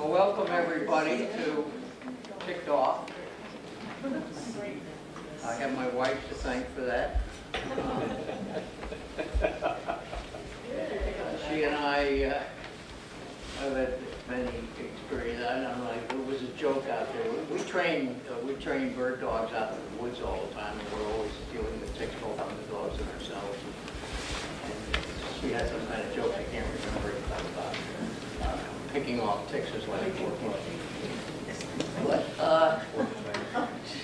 Well, welcome everybody to Ticked Off. I have my wife to thank for that. She and I uh, have had many experiences, I don't know, like, there was a joke out there. We- We train, uh, we train bird dogs out in the woods all the time, and we're always dealing with ticks both on the dogs and ourselves. And She had some kind of joke, I can't remember it, about uh, picking off ticks is like working. But, uh,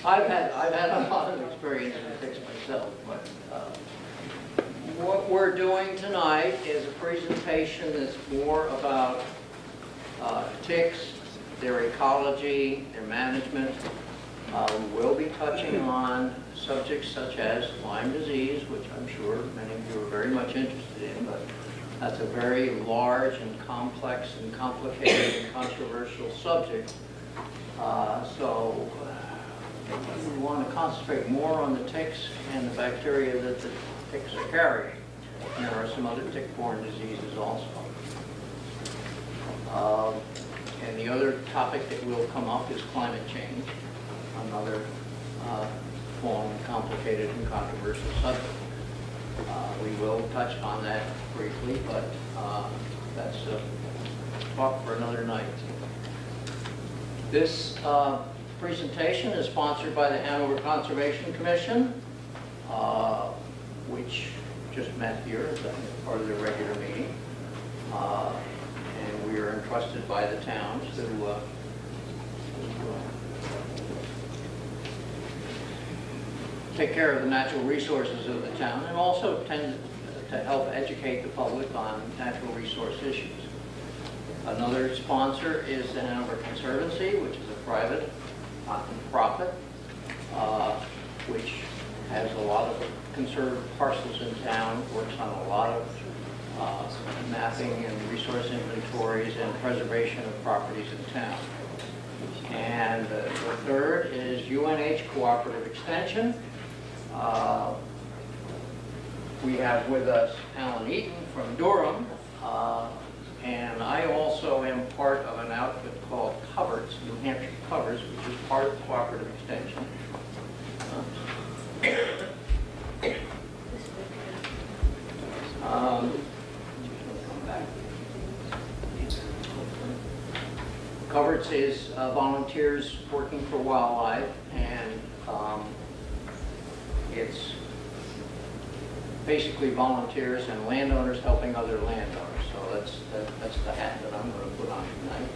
I've had, I've had a lot of experience with ticks myself, but, uh, what we're doing tonight is a presentation that's more about uh, ticks, their ecology, their management. Uh, We will be touching on subjects such as Lyme disease, which I'm sure many of you are very much interested in, but that's a very large and complex and complicated and controversial subject. Uh, So uh, we want to concentrate more on the ticks and the bacteria that the ticks are carrying. There are some other tick-borne diseases also. Um, And the other topic that will come up is climate change, another uh, long, complicated, and controversial subject. Uh, We will touch on that briefly, but uh, that's a talk for another night. This uh, presentation is sponsored by the Hanover Conservation Commission, uh, which just met here as part of their regular meeting. Uh, And we are entrusted by the towns to to, uh, take care of the natural resources of the town and also tend to help educate the public on natural resource issues. Another sponsor is the Hanover Conservancy, which is a private, not-for-profit, uh, which has a lot of conserved parcels in town, works on a lot of uh, mapping and resource inventories and preservation of properties in town. And uh, the third is UNH Cooperative Extension. Uh, We have with us Alan Eaton from Durham, uh, and I also am part of an outfit called Coverts, New Hampshire Coverts, which is part of Cooperative Extension. Um, Coverts is uh, volunteers working for wildlife, and um, it's basically volunteers and landowners helping other landowners. So that's, that- that's the hat that I'm going to put on tonight.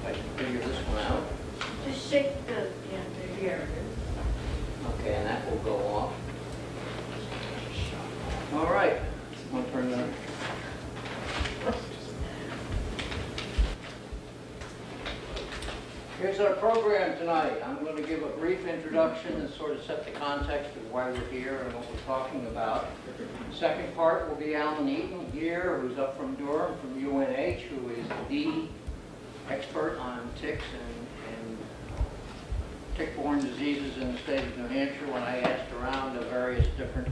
If I can figure this one out. Just shake the, yeah, here. Okay, and that will go off. All right, to turn that? Here's our program tonight. I'm going to give a brief introduction and sort of set the context of why we're here and what we're talking about. Second part will be Alan Eaton here, who's up from Durham, from UNH, who is the expert on ticks and, and tick-borne diseases in the state of New Hampshire. When I asked around the various different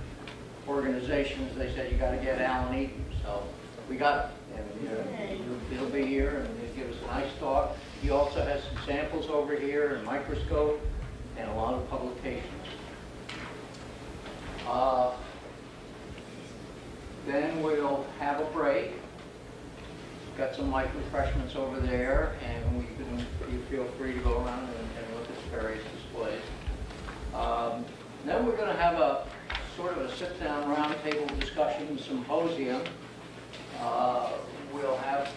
organizations, they said, you gotta get Alan Eaton. So we got him, he'll be here, and he'll give us a nice talk. He also has some samples over here, and microscope, and a lot of publications. Uh, Then we'll have a break. Got some light refreshments over there, and we can, you feel free to go around and and look at the various displays. Um, Then we're going to have a sort of a sit-down roundtable discussion symposium. Uh, We'll have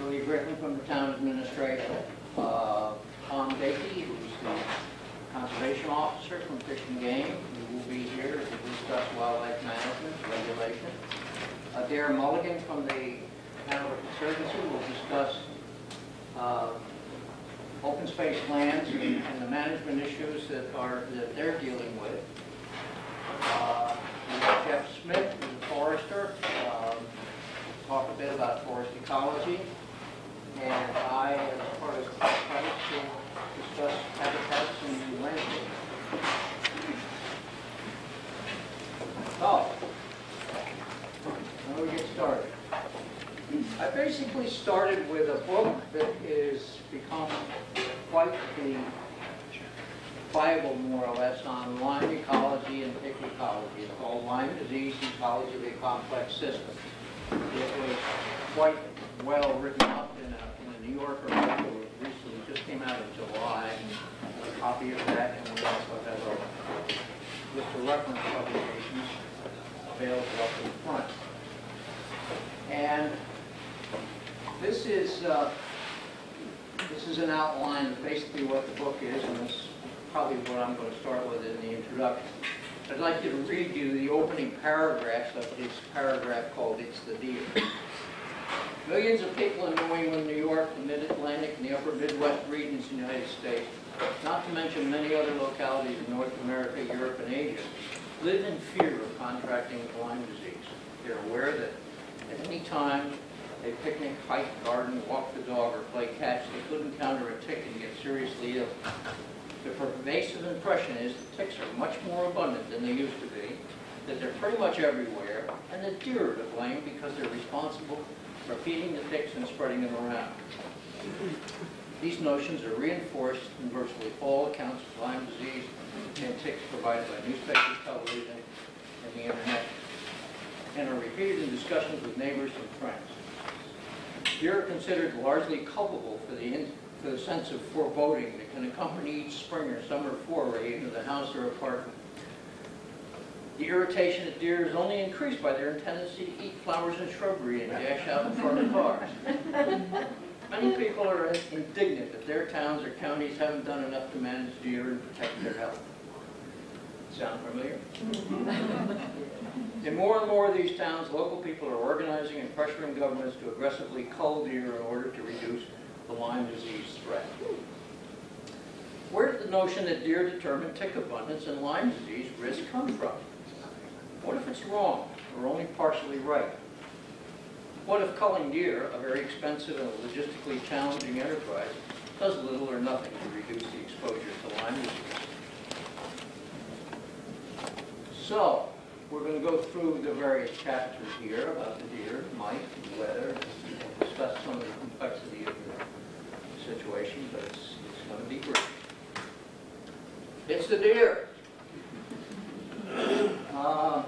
Julie Griffin from the town administration, uh, Tom Bakey, who's the conservation officer from Fish and Game, who will be here to discuss wildlife management regulation. Uh, Darren Mulligan from the Hanover Conservancy will discuss uh, open space lands and and the management issues that are, that they're dealing with. Uh, Jeff Smith, who's a forester, um, talk a bit about forest ecology. And I, as part of the Cliff will discuss habitats and landscape. Oh. So, how do we get started? I basically started with a book that is become quite the Bible, more or less, on Lyme ecology and tick ecology. It's called Lyme Disease Ecology of a Complex System. It was quite well written up New Yorker article recently just came out in July. A copy of that, and we also have a list of reference publications available up in front. And this is, uh, this is an outline of basically what the book is, and is probably what I'm going to start with in the introduction. I'd like you to read you the opening paragraphs of this paragraph called It's the Deer. Millions of people in New England, New York, the Mid-Atlantic, and the upper Midwest regions of the United States, not to mention many other localities in North America, Europe, and Asia, live in fear of contracting Lyme disease. They're aware that at any time they picnic, hike, garden, walk the dog, or play catch, they could encounter a tick and get seriously ill. The pervasive impression is that ticks are much more abundant than they used to be, that they're pretty much everywhere, and that deer are to blame because they're responsible feeding the ticks and spreading them around. These notions are reinforced in virtually all accounts of Lyme disease and ticks provided by newspapers, television, and the internet, and are repeated in discussions with neighbors and friends. Deer are considered largely culpable for the, in- for the sense of foreboding that can accompany each spring or summer foray into the house or apartment. The irritation at deer is only increased by their tendency to eat flowers and shrubbery and dash out in front of cars. Many people are indignant that their towns or counties haven't done enough to manage deer and protect their health. Sound familiar? In more and more of these towns, local people are organizing and pressuring governments to aggressively cull deer in order to reduce the Lyme disease threat. Where did the notion that deer determine tick abundance and Lyme disease risk come from? What if it's wrong, or only partially right? What if culling deer, a very expensive and logistically challenging enterprise, does little or nothing to reduce the exposure to Lyme disease? So, we're going to go through the various chapters here about the deer, mice, and weather, and discuss some of the complexity of the situation, but it's, it's going to be brief. It's the deer. Uh,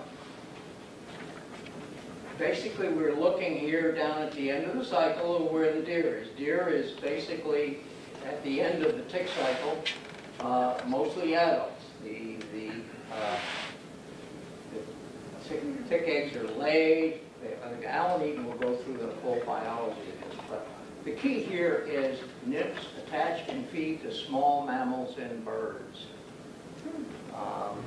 Basically, we're looking here down at the end of the cycle of where the deer is. Deer is basically at the end of the tick cycle, uh, mostly adults. The, the, uh, the tick, tick eggs are laid. They- Alan Eaton will go through the full biology of this, but the key here is nymphs attach and feed to small mammals and birds. Um,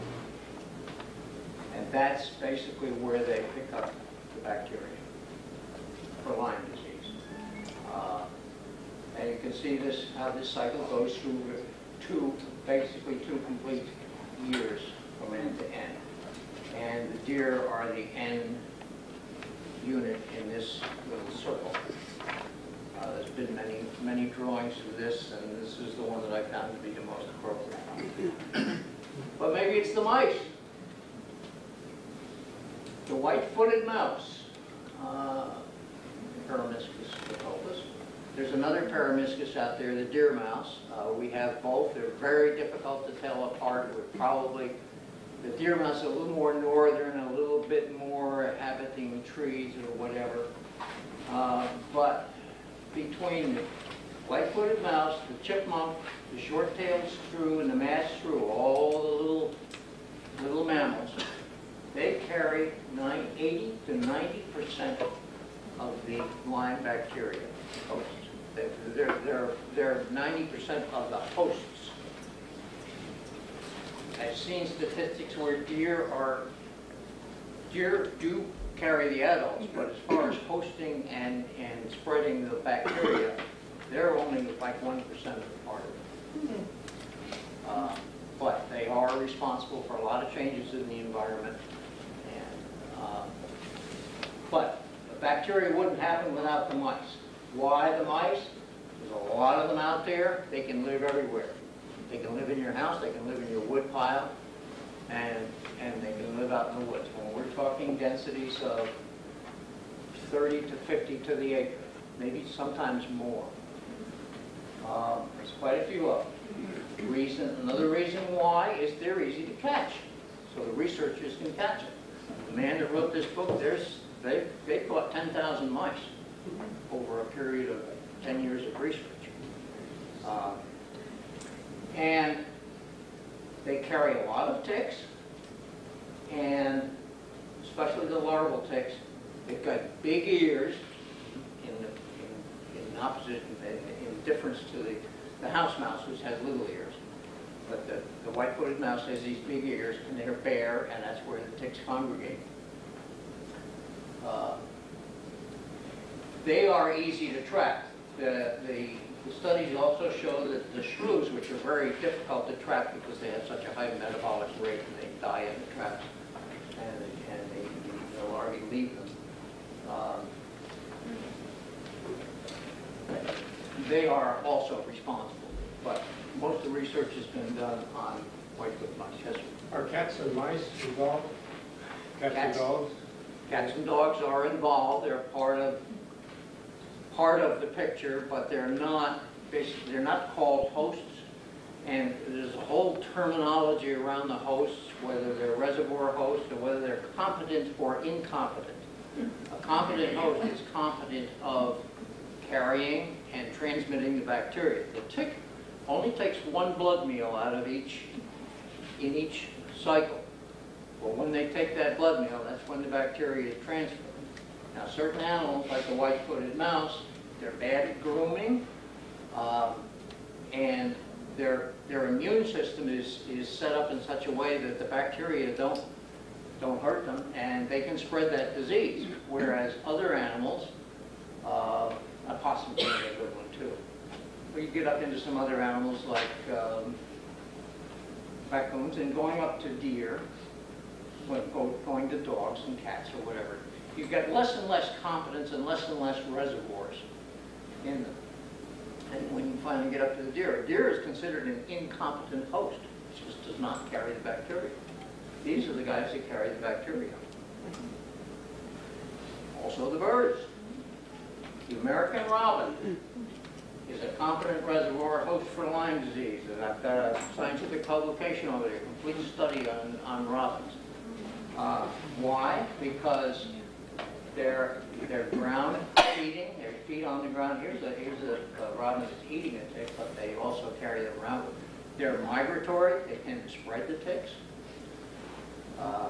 And that's basically where they pick up the bacteria for Lyme disease. Uh, And you can see this, how this cycle goes through two, basically two complete years from end to end. And the deer are the end unit in this little circle. Uh, There's been many, many drawings of this, and this is the one that I found to be the most appropriate. But maybe it's the mice. The white-footed mouse, uh, Peromyscus. There's another Peromyscus out there, the deer mouse. Uh, We have both. They're very difficult to tell apart. We're probably, the deer mouse is a little more northern, a little bit more habiting trees or whatever. Uh, But between the white-footed mouse, the chipmunk, the short-tailed shrew, and the masked shrew, all the little, little mammals, carry nine, 80 to 90 percent of the Lyme bacteria hosts. They're, they're, they're, they're 90 percent of the hosts. I've seen statistics where deer are, deer do carry the adults, but as far as hosting and, and spreading the bacteria, they're only like 1% of the party. Uh, But they are responsible for a lot of changes in the environment. Uh, But the bacteria wouldn't happen without the mice. Why the mice? There's a lot of them out there. They can live everywhere. They can live in your house, they can live in your wood pile, and, and they can live out in the woods. When we're talking densities of 30 to 50 to the acre, maybe sometimes more. Um, There's quite a few of them. Reason, another reason why is they're easy to catch, so the researchers can catch them. The man that wrote this book, there's, they, they caught 10,000 mice over a period of 10 years of research. Um, And they carry a lot of ticks, and especially the larval ticks, they've got big ears in, the, in, in opposition, in, in difference to the, the house mouse, which has little ears. But the, the white-footed mouse has these big ears, and they're bare, and that's where the ticks congregate. Uh, They are easy to track. The, the, the studies also show that the shrews, which are very difficult to trap because they have such a high metabolic rate and they die in the traps, and, and they, the larvae leave them. um, They are also responsible, but most of the research has been done on white-foot mice. Yes, sir. Are cats and mice involved? Cats and Cats. dogs? Cats and dogs are involved, they're part of, part of the picture, but they're not, basically, they're not called hosts. And there's a whole terminology around the hosts, whether they're reservoir hosts or whether they're competent or incompetent. A competent host is competent of carrying and transmitting the bacteria. The tick only takes one blood meal out of each, in each cycle. Well, when they take that blood meal, that's when the bacteria is transferred. Now, certain animals, like the white-footed mouse, they're bad at grooming, um, and their, their immune system is, is set up in such a way that the bacteria don't, don't hurt them, and they can spread that disease, whereas other animals, uh, a possum be a good one too. We get up into some other animals like um, raccoons, and going up to deer, going to dogs and cats or whatever, you've got less and less competence and less and less reservoirs in them. And when you finally get up to the deer, a deer is considered an incompetent host. It just does not carry the bacteria. These are the guys that carry the bacteria. Also the birds. The American robin is a competent reservoir host for Lyme disease. And I've got a scientific publication over there, complete study on, on robins. Uh, Why? Because they're, they're ground feeding, their feet on the ground. Here's a, here's a a robin that's eating a tick, but they also carry them around. They're migratory, they to spread the ticks. Uh,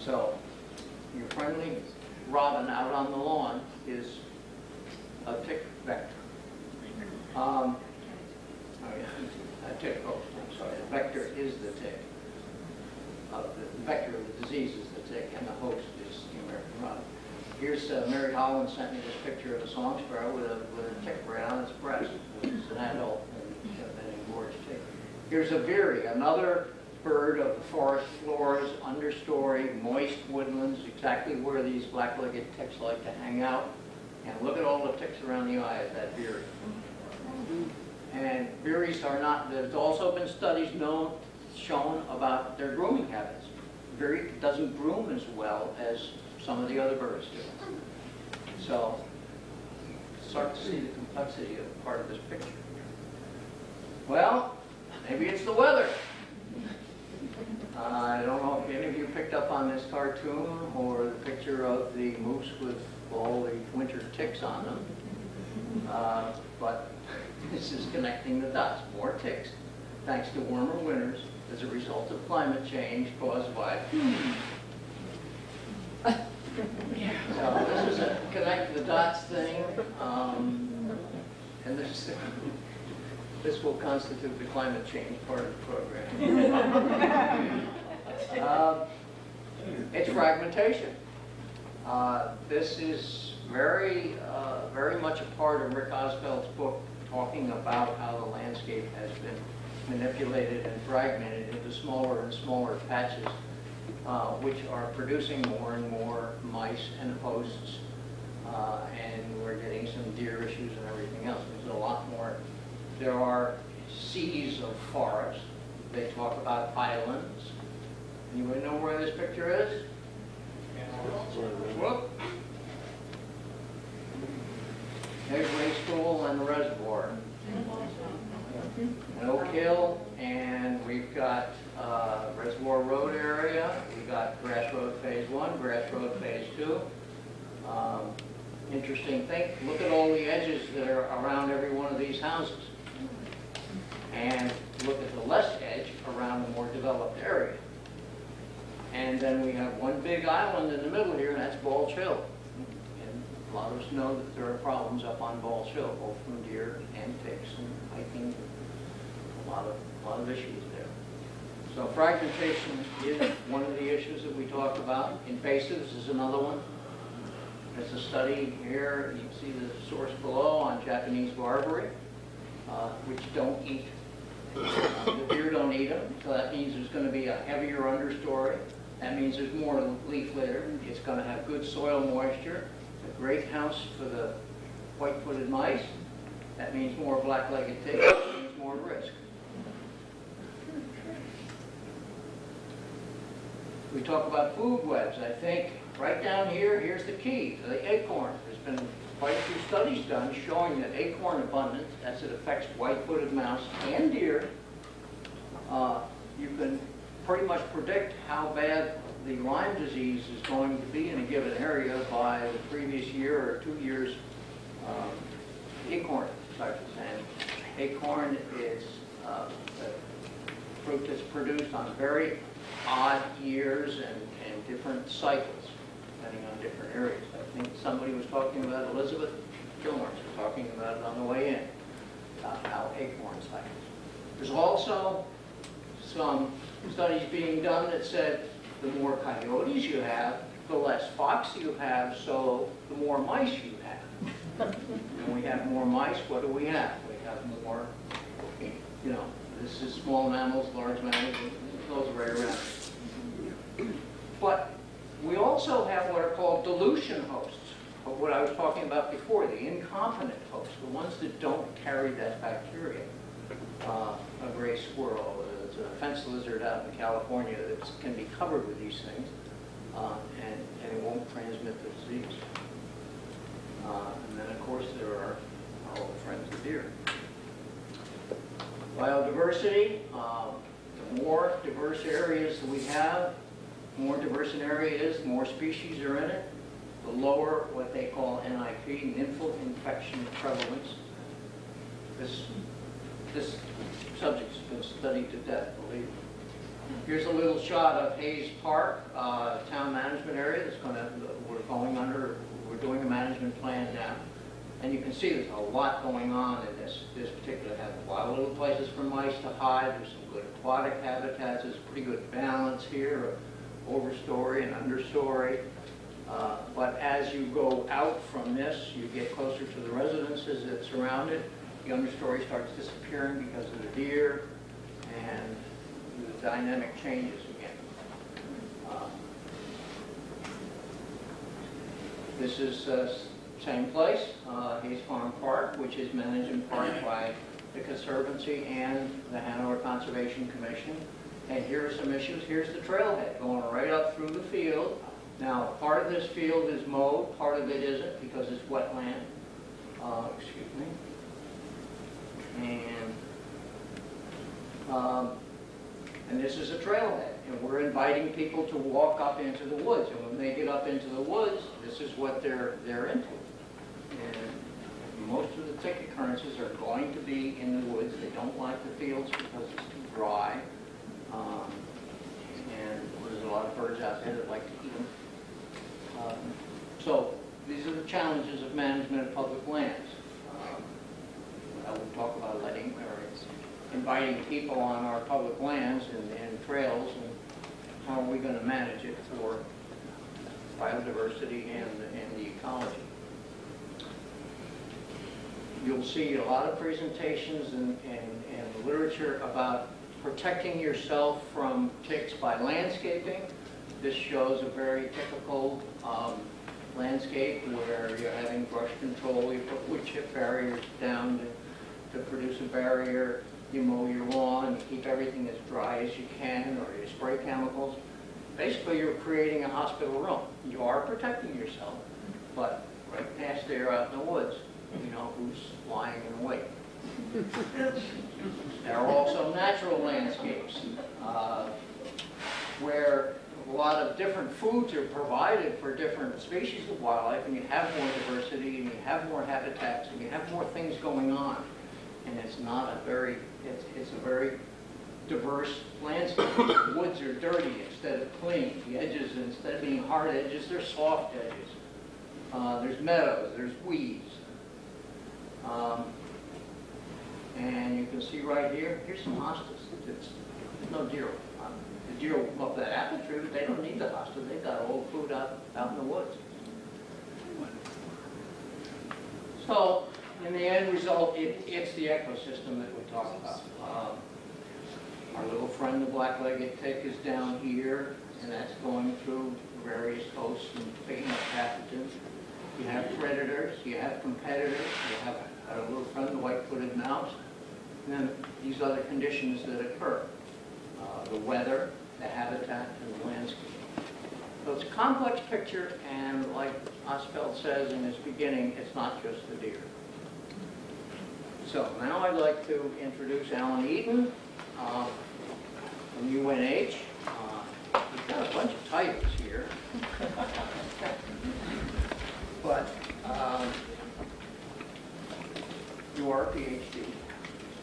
So your friendly robin out on the lawn is a tick vector. Um, oh, A tick host, I'm sorry, the vector is the tick. Uh, The vector of the disease is the tick, and the host is the American robin. Here's, uh, Mary Holland sent me this picture of a song sparrow with a, with a tick right on its breast, is an adult and an engorged tick. Here's a veery, another bird of the forest floors, understory, moist woodlands, exactly where these black-legged ticks like to hang out. And look at all the ticks around the eye of that veery. And veeries are not, there's also been studies known, shown about their grooming habits. Veery doesn't groom as well as some of the other birds do. So, start to see the complexity of part of this picture. Well, maybe it's the weather. Uh, I don't know if any of you picked up on this cartoon or the picture of the moose with all the winter ticks on them. Uh, But this is connecting the dots, more ticks, thanks to warmer winters as a result of climate change caused by. So this is a connect the dots thing, um, and this, this will constitute the climate change part of the program. Uh, It's fragmentation. Uh, This is very, uh, very much a part of Rick Ostfeld's book, talking about how the landscape has been manipulated and fragmented into smaller and smaller patches, uh, which are producing more and more mice and hosts. Uh, And we're getting some deer issues and everything else. There's a lot more. There are seas of forest. They talk about islands. Anyone know where this picture is? Whoop. Edgeway School and the reservoir. And Oak Hill, and we've got uh, Reservoir Road area, we've got Grass Road Phase One, Grass Road Phase Two. Um, Interesting thing, look at all the edges that are around every one of these houses. And look at the less edge around the more developed area. And then we have one big island in the middle here, and that's Balch Hill. And a lot of us know that there are problems up on Balch Hill, both from deer and ticks and hiking, a lot of, a lot of issues there. So fragmentation is one of the issues that we talk about. Invasives is another one. There's a study here, you can see the source below on Japanese barberry, uh, which don't eat, uh, the deer don't eat them, so that means there's gonna be a heavier understory. That means there's more leaf litter, it's gonna have good soil moisture, a great house for the white-footed mice. That means more black-legged ticks, that means more risk. We talk about food webs, I think, right down here, here's the key, to the acorn. There's been quite a few studies done showing that acorn abundance, as it affects white-footed mouse and deer, uh, you can pretty much predict how bad the Lyme disease is going to be in a given area by the previous year or two years um, acorn cycles. And acorn is uh, a fruit that's produced on very odd years and, and different cycles, depending on different areas. I think somebody was talking about, Elizabeth Gilmore talking about it on the way in, about how acorn cycles. There's also some studies being done that said the more coyotes you have, the less fox you have, so the more mice you have. When we have more mice, what do we have? We have more, you know, this is small mammals, large mammals, goes right around. But we also have what are called dilution hosts, of what I was talking about before, the incompetent hosts, the ones that don't carry that bacteria. Uh, A gray squirrel, a fence lizard out in California that can be covered with these things, uh, and, and it won't transmit the disease. Uh, And then, of course, there are our old friends, the deer. Biodiversity, um, the more diverse areas we have, the more diverse an area is, the more species are in it, the lower what they call NIP, nymphal infection prevalence. This, this subject's been studied to death, believe me. Here's a little shot of Hayes Park, uh, town management area that's gonna, we're going under, we're doing a management plan now. And you can see there's a lot going on in this, this particular habitat. A lot of little places for mice to hide, there's some good aquatic habitats, there's pretty good balance here of overstory and understory. Uh, But as you go out from this, you get closer to the residences that surround it, the understory starts disappearing because of the deer, and the dynamic changes again. Uh, This is uh, same place, uh, Hayes Farm Park, which is managed in part by the Conservancy and the Hanover Conservation Commission. And here are some issues. Here's the trailhead going right up through the field. Now, part of this field is mowed, part of it isn't because it's wetland. Uh, Excuse me. And, um, and this is a trailhead, and we're inviting people to walk up into the woods. And when they get up into the woods, this is what they're, they're into. And most of the tick occurrences are going to be in the woods. They don't like the fields because it's too dry. Um, And there's a lot of birds out there that like to eat them. Um, So these are the challenges of management of public lands. I will talk about letting, or inviting people on our public lands and, and trails, and how are we gonna manage it for biodiversity and, and the ecology. You'll see a lot of presentations and, and, and literature about protecting yourself from ticks by landscaping. This shows a very typical, um, landscape where you're having brush control, you put wood chip barriers down to, produce a barrier, you mow your lawn, you keep everything as dry as you can, or you spray chemicals. Basically, you're creating a hospital room. You are protecting yourself, but right past there out in the woods, you know, who's lying in wait. There are also natural landscapes uh, where a lot of different foods are provided for different species of wildlife, and you have more diversity, and you have more habitats, and you have more things going on. And it's not a very, it's, it's a very diverse landscape. Woods are dirty instead of clean. The edges, instead of being hard edges, they're soft edges. Uh, There's meadows, there's weeds. Um, And you can see right here, here's some hostas. It's, there's no deer. Um, The deer up that apple tree, but they don't need the hosta. They've got all the food out, out in the woods. So, in the end result, it, it's the ecosystem that we talk about. Um, Our little friend, the black-legged tick, is down here, and that's going through various hosts and picking up pathogens. You have predators, you have competitors, you have our little friend, the white-footed mouse, and then these other conditions that occur. Uh, The weather, the habitat, and the landscape. So it's a complex picture, and like Ostfeld says in his beginning, it's not just the deer. So now I'd like to introduce Alan Eaton uh, from UNH. Uh, He's got a bunch of titles here. But um, you are a PhD.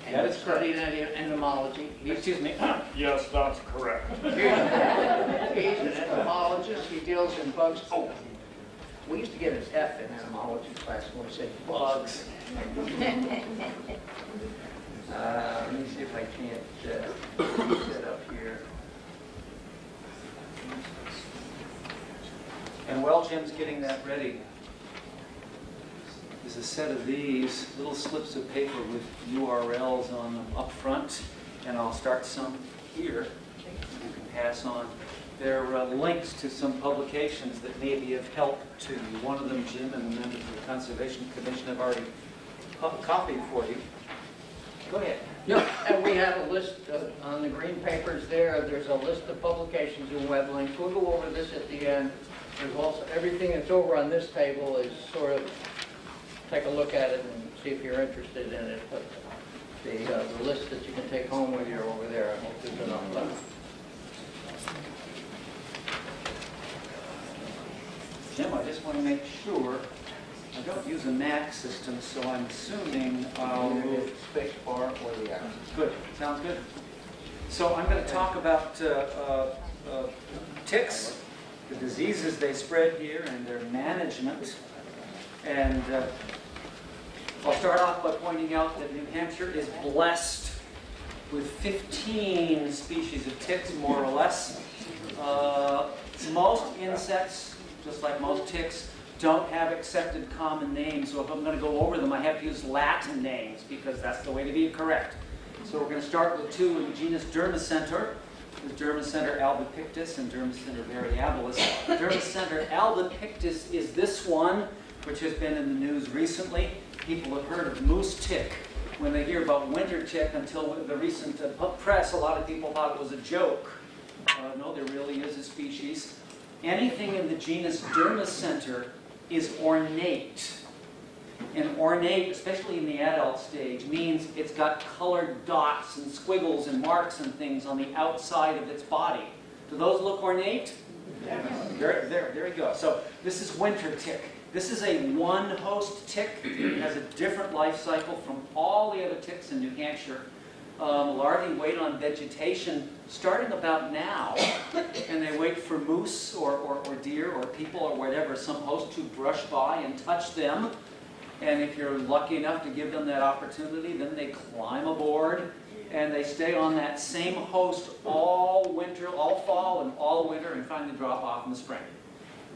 and That is studied entomology. He's- Excuse me. Yes, that's correct. He's an entomologist, he deals in bugs. Oh, we used to get an F in entomology class when we said bugs. Uh, Let me see if I can't uh, set up here. And while Jim's getting that ready, there's a set of these little slips of paper with URLs on them up front, and I'll start some here. You can pass on. They're uh, links to some publications that may be of help to you. One of them, Jim and the members of the Conservation Commission have already co- copied for you. Go ahead. Yeah, and we have a list uh, on the green papers there, there's a list of publications and web links. We'll go over this at the end. There's also, everything that's over on this table is sort of, take a look at it and see if you're interested in it. But the, uh, the list that you can take home with you are over there, I hope there's enough left. Jim, I just want to make sure, I don't use a Mac system, so I'm assuming I'll move space bar or the arrow. Good, sounds good. So I'm going to talk about uh, uh, uh, ticks, the diseases they spread here, and their management. And uh, I'll start off by pointing out that New Hampshire is blessed with 15 species of ticks, more or less. Uh, Most insects, just like most ticks, don't have accepted common names, so if I'm going to go over them, I have to use Latin names, because that's the way to be correct. So we're going to start with two in the genus Dermacentor. There's Dermacentor albipictus and Dermacentor variabilis. Dermacentor albipictus is this one, which has been in the news recently. People have heard of moose tick. When they hear about winter tick, until the recent uh, press, a lot of people thought it was a joke. Uh, no, there really is a species. Anything in the genus Dermacentor is ornate. And ornate, especially in the adult stage, means it's got colored dots and squiggles and marks and things on the outside of its body. Do those look ornate? There, there, there you go. So this is winter tick. This is a one-host tick. It has a different life cycle from all the other ticks in New Hampshire. Um, larvae wait on vegetation starting about now, and they wait for moose or, or, or deer or people or whatever, some host to brush by and touch them. And if you're lucky enough to give them that opportunity, then they climb aboard and they stay on that same host all winter, all fall and all winter, and finally drop off in the spring.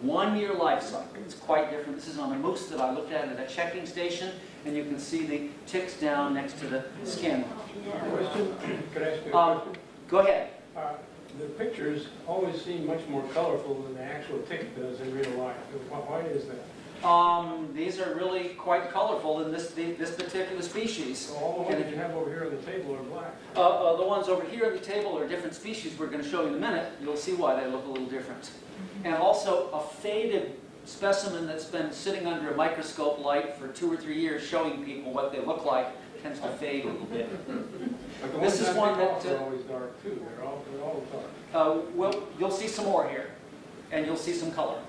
One year life cycle. It's quite different. This is on a moose that I looked at at a checking station, and you can see the ticks down next to the skin. Question, could I ask you a Um, question? Go ahead. Uh, The pictures always seem much more colorful than the actual tick does in real life. Why is that? Um, these are really quite colorful in this, this particular species. So all the ones you have over here on the table are black. Uh, uh, the ones over here on the table are different species we're going to show you in a minute. You'll see why they look a little different. And also a faded specimen that's been sitting under a microscope light for two or three years showing people what they look like tends to fade a little bit. This is one pick off that, uh, always dark too, they're all, they're all dark. Uh, well, you'll see some more here, and you'll see some color.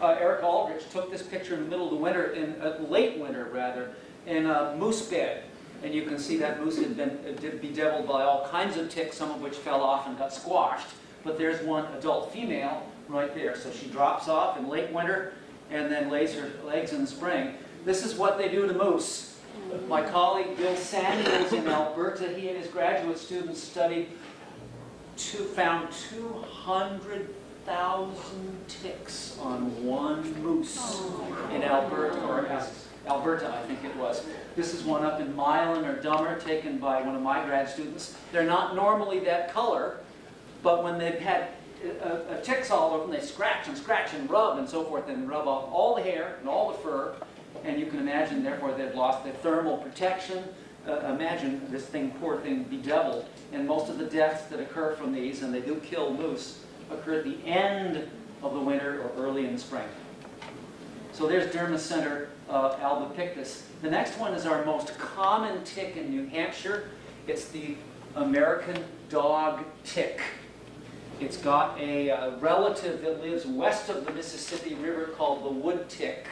Uh, Eric Aldrich took this picture in the middle of the winter, in uh, late winter rather, in a moose bed, and you can see that moose had been uh, bedeviled by all kinds of ticks, some of which fell off and got squashed. But there's one adult female right there, so she drops off in late winter and then lays her eggs in the spring. This is what they do to moose. My colleague Bill Samuels in Alberta, he and his graduate students studied two, found 200,000 ticks on one moose in Alberta, or Alberta, I think it was. This is one up in Milan or Dummer, taken by one of my grad students. They're not normally that color, but when they've had uh, ticks all over them, they scratch and scratch and rub and so forth, and rub off all the hair and all the fur, and you can imagine, therefore, they've lost their thermal protection. Uh, imagine this thing, poor thing, bedeviled. And most of the deaths that occur from these, and they do kill moose, occur at the end of the winter or early in the spring. So there's Dermacentor uh, albipictus. The next one is our most common tick in New Hampshire. It's the American dog tick. It's got a uh, relative that lives west of the Mississippi River called the wood tick.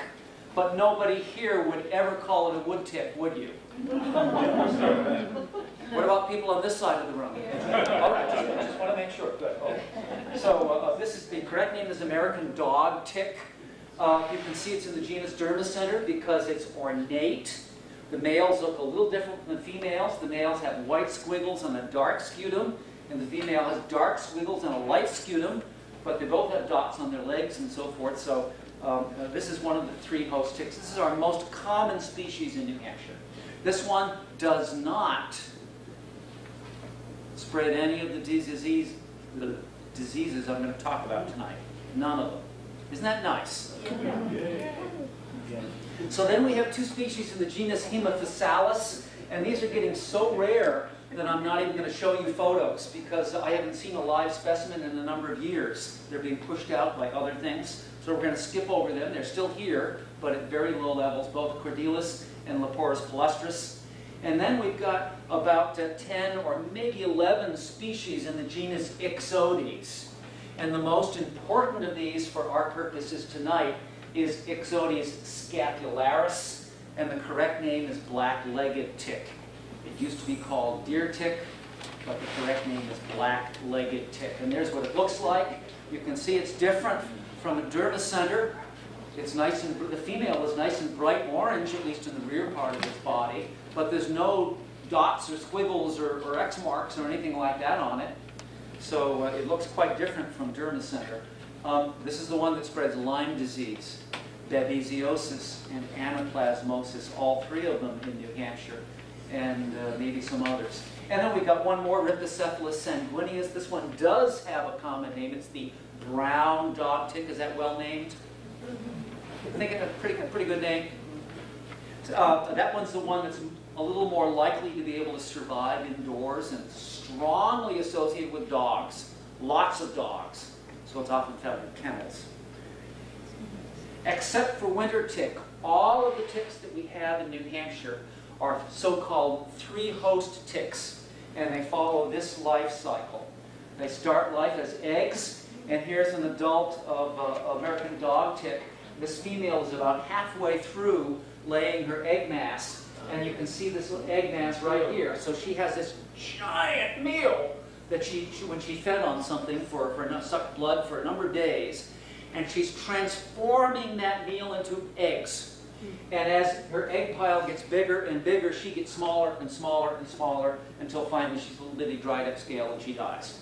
But nobody here would ever call it a wood tick, would you? What about people on this side of the room? All right, just, just want to make sure. Good. Oh. So uh, this is the correct name is American dog tick. Uh, you can see it's in the genus Dermacentor because it's ornate. The males look a little different from the females. The males have white squiggles and a dark scutum, and the female has dark squiggles and a light scutum, but they both have dots on their legs and so forth. So um, uh, this is one of the three host ticks. This is our most common species in New Hampshire. This one does not spread any of the disease, the diseases I'm going to talk about tonight. None of them. Isn't that nice? So then we have two species in the genus Haemaphysalis, and these are getting so rare that I'm not even going to show you photos because I haven't seen a live specimen in a number of years. They're being pushed out by other things. So we're going to skip over them. They're still here, but at very low levels, both chordeilis and Leporis palustris. And then we've got about uh, 10 or maybe 11 species in the genus Ixodes. And the most important of these for our purposes tonight is Ixodes scapularis, and the correct name is black-legged tick. It used to be called deer tick, but the correct name is black-legged tick. And there's what it looks like. You can see it's different from a dermacentor. It's nice and, the female is nice and bright orange, at least in the rear part of its body, but there's no dots or squiggles or, or X marks or anything like that on it. So uh, it looks quite different from dermacentor. Um, this is the one that spreads Lyme disease, babesiosis, and anaplasmosis, all three of them in New Hampshire, and uh, maybe some others. And then we've got one more, Rhipicephalus sanguineus. This one does have a common name. It's the brown dog tick. Is that well named? I think it's a pretty, pretty good name. Uh, that one's the one that's a little more likely to be able to survive indoors and strongly associated with dogs, lots of dogs. So it's often found in kennels. Except for winter tick, all of the ticks that we have in New Hampshire are so-called three-host ticks, and they follow this life cycle. They start life as eggs, and here's an adult of uh, American dog tick. This female is about halfway through laying her egg mass, and you can see this egg mass right here. So she has this giant meal that she, she when she fed on something for, for sucked blood for a number of days, and she's transforming that meal into eggs. And as her egg pile gets bigger and bigger, she gets smaller and smaller and smaller until finally she's a little bitty dried up scale and she dies.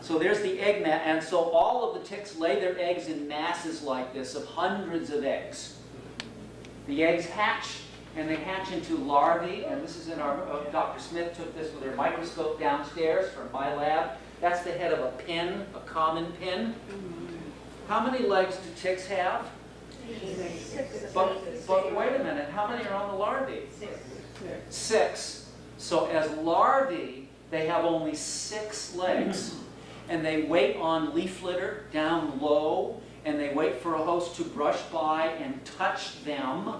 So there's the egg mat, and so all of the ticks lay their eggs in masses like this of hundreds of eggs. The eggs hatch, and they hatch into larvae, and this is in our, uh, Dr. Smith took this with her microscope downstairs from my lab. That's the head of a pin, a common pin. How many legs do ticks have? But, but wait a minute, how many are on the larvae? Six. So as larvae, they have only six legs. And they wait on leaf litter down low, and they wait for a host to brush by and touch them.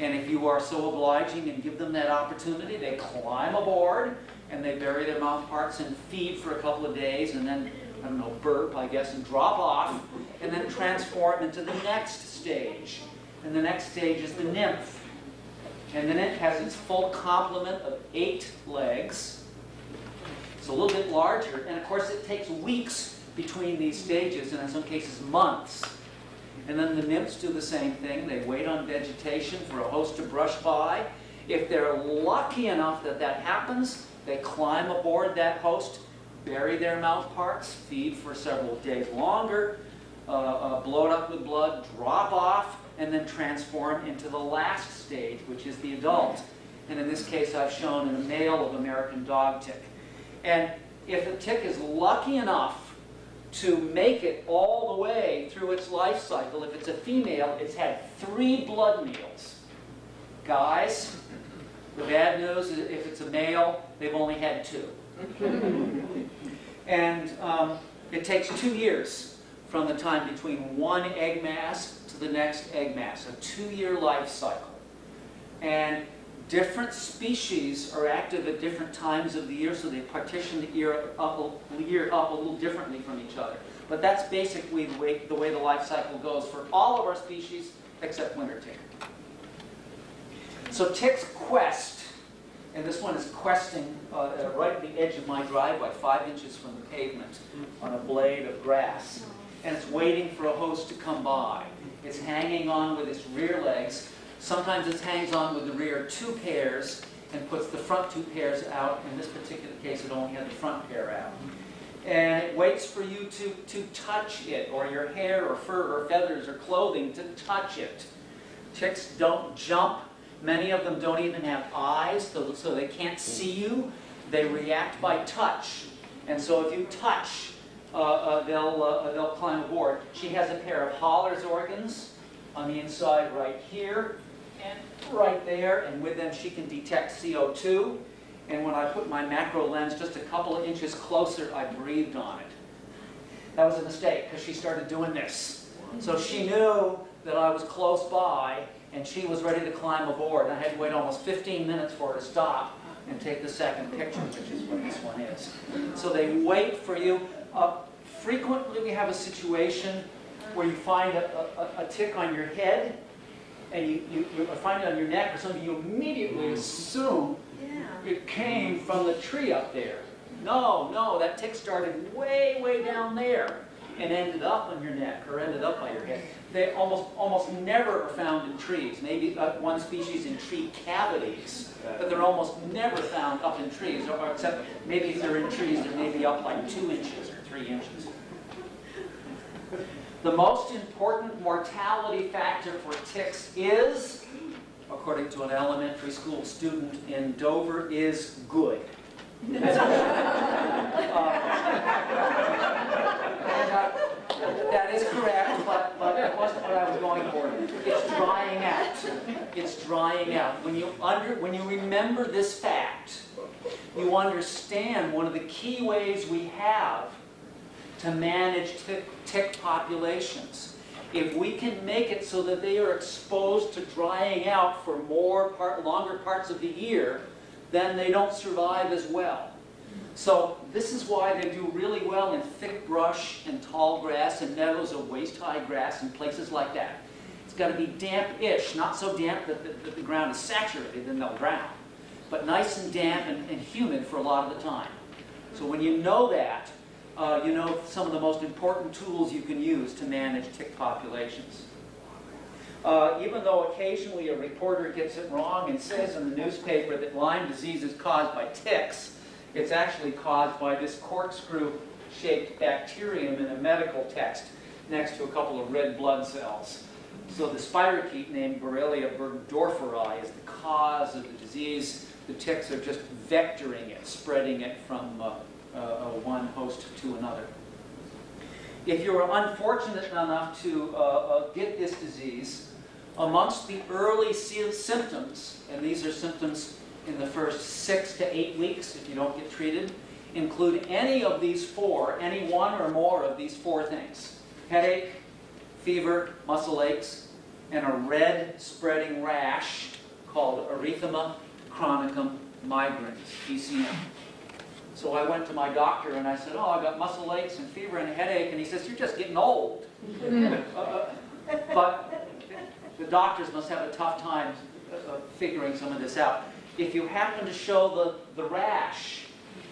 And if you are so obliging and give them that opportunity, they climb aboard and they bury their mouth parts and feed for a couple of days and then, I don't know, burp, I guess, and drop off and then transform into the next stage. And the next stage is the nymph. And then it has its full complement of eight legs. It's a little bit larger, and of course it takes weeks between these stages, and in some cases months. And then the nymphs do the same thing. They wait on vegetation for a host to brush by. If they're lucky enough that that happens, they climb aboard that host, bury their mouth parts, feed for several days longer, uh, uh, blow it up with blood, drop off, and then transform into the last stage, which is the adult. And in this case, I've shown in a male of American dog tick. And if a tick is lucky enough to make it all the way through its life cycle, if it's a female, it's had three blood meals. Guys, the bad news is if it's a male, they've only had two. and um, it takes two years from the time between one egg mass to the next egg mass, a two-year life cycle. And different species are active at different times of the year, so they partition the year up, a- year up a little differently from each other. But that's basically the way, the way the life cycle goes for all of our species except winter tick. So ticks quest, and this one is questing uh, uh, right at the edge of my driveway, five inches from the pavement, on a blade of grass. And it's waiting for a host to come by. It's hanging on with its rear legs. Sometimes it hangs on with the rear two pairs and puts the front two pairs out. In this particular case, it only had the front pair out. And it waits for you to, to touch it, or your hair, or fur, or feathers, or clothing to touch it. Ticks don't jump. Many of them don't even have eyes, so, so they can't see you. They react by touch. And so if you touch, uh, uh, they'll, uh, they'll climb aboard. She has a pair of Haller's organs on the inside right here and right there, and with them she can detect CO2. And when I put my macro lens just a couple of inches closer, I breathed on it. That was a mistake, because she started doing this. So she knew that I was close by, and she was ready to climb aboard. And I had to wait almost 15 minutes for her to stop and take the second picture, which is what this one is. So they wait for you. Uh, frequently we have a situation where you find a, a, a tick on your head, and you, you, you find it on your neck or something, you immediately assume Yeah. it came from the tree up there. No, no, that tick started way, way down there and ended up on your neck or ended up by your head. They almost, almost never are found in trees. Maybe uh, one species in tree cavities, but they're almost never found up in trees, or except maybe if they're in trees, they're maybe up like two inches or three inches. The most important mortality factor for ticks is, according to an elementary school student in Dover, is good. Uh, That is correct, but, but that wasn't what I was going for. It's drying out. It's drying out. When you under, when you remember this fact, you understand one of the key ways we have to manage tick, tick populations. If we can make it so that they are exposed to drying out for more part, longer parts of the year, then they don't survive as well. So this is why they do really well in thick brush and tall grass and meadows of waist-high grass and places like that. It's got to be damp-ish, not so damp that the, that the ground is saturated, then they'll drown, but nice and damp and, and humid for a lot of the time. So when you know that, uh, you know some of the most important tools you can use to manage tick populations. Uh, even though occasionally a reporter gets it wrong and says in the newspaper that Lyme disease is caused by ticks, it's actually caused by this corkscrew-shaped bacterium in a medical text next to a couple of red blood cells. So the spirochete named Borrelia burgdorferi is the cause of the disease. The ticks are just vectoring it, spreading it from uh, uh, uh, one host to another. If you're unfortunate enough to uh, uh, get this disease, amongst the early symptoms, and these are symptoms in the first six to eight weeks if you don't get treated, include any of these four, any one or more of these four things. Headache, fever, muscle aches, and a red spreading rash called erythema chronicum migrans, ECM. So I went to my doctor and I said, oh, I've got muscle aches and fever and a headache, and he says, you're just getting old. Uh, But the doctors must have a tough time uh, uh, figuring some of this out. If you happen to show the, the rash,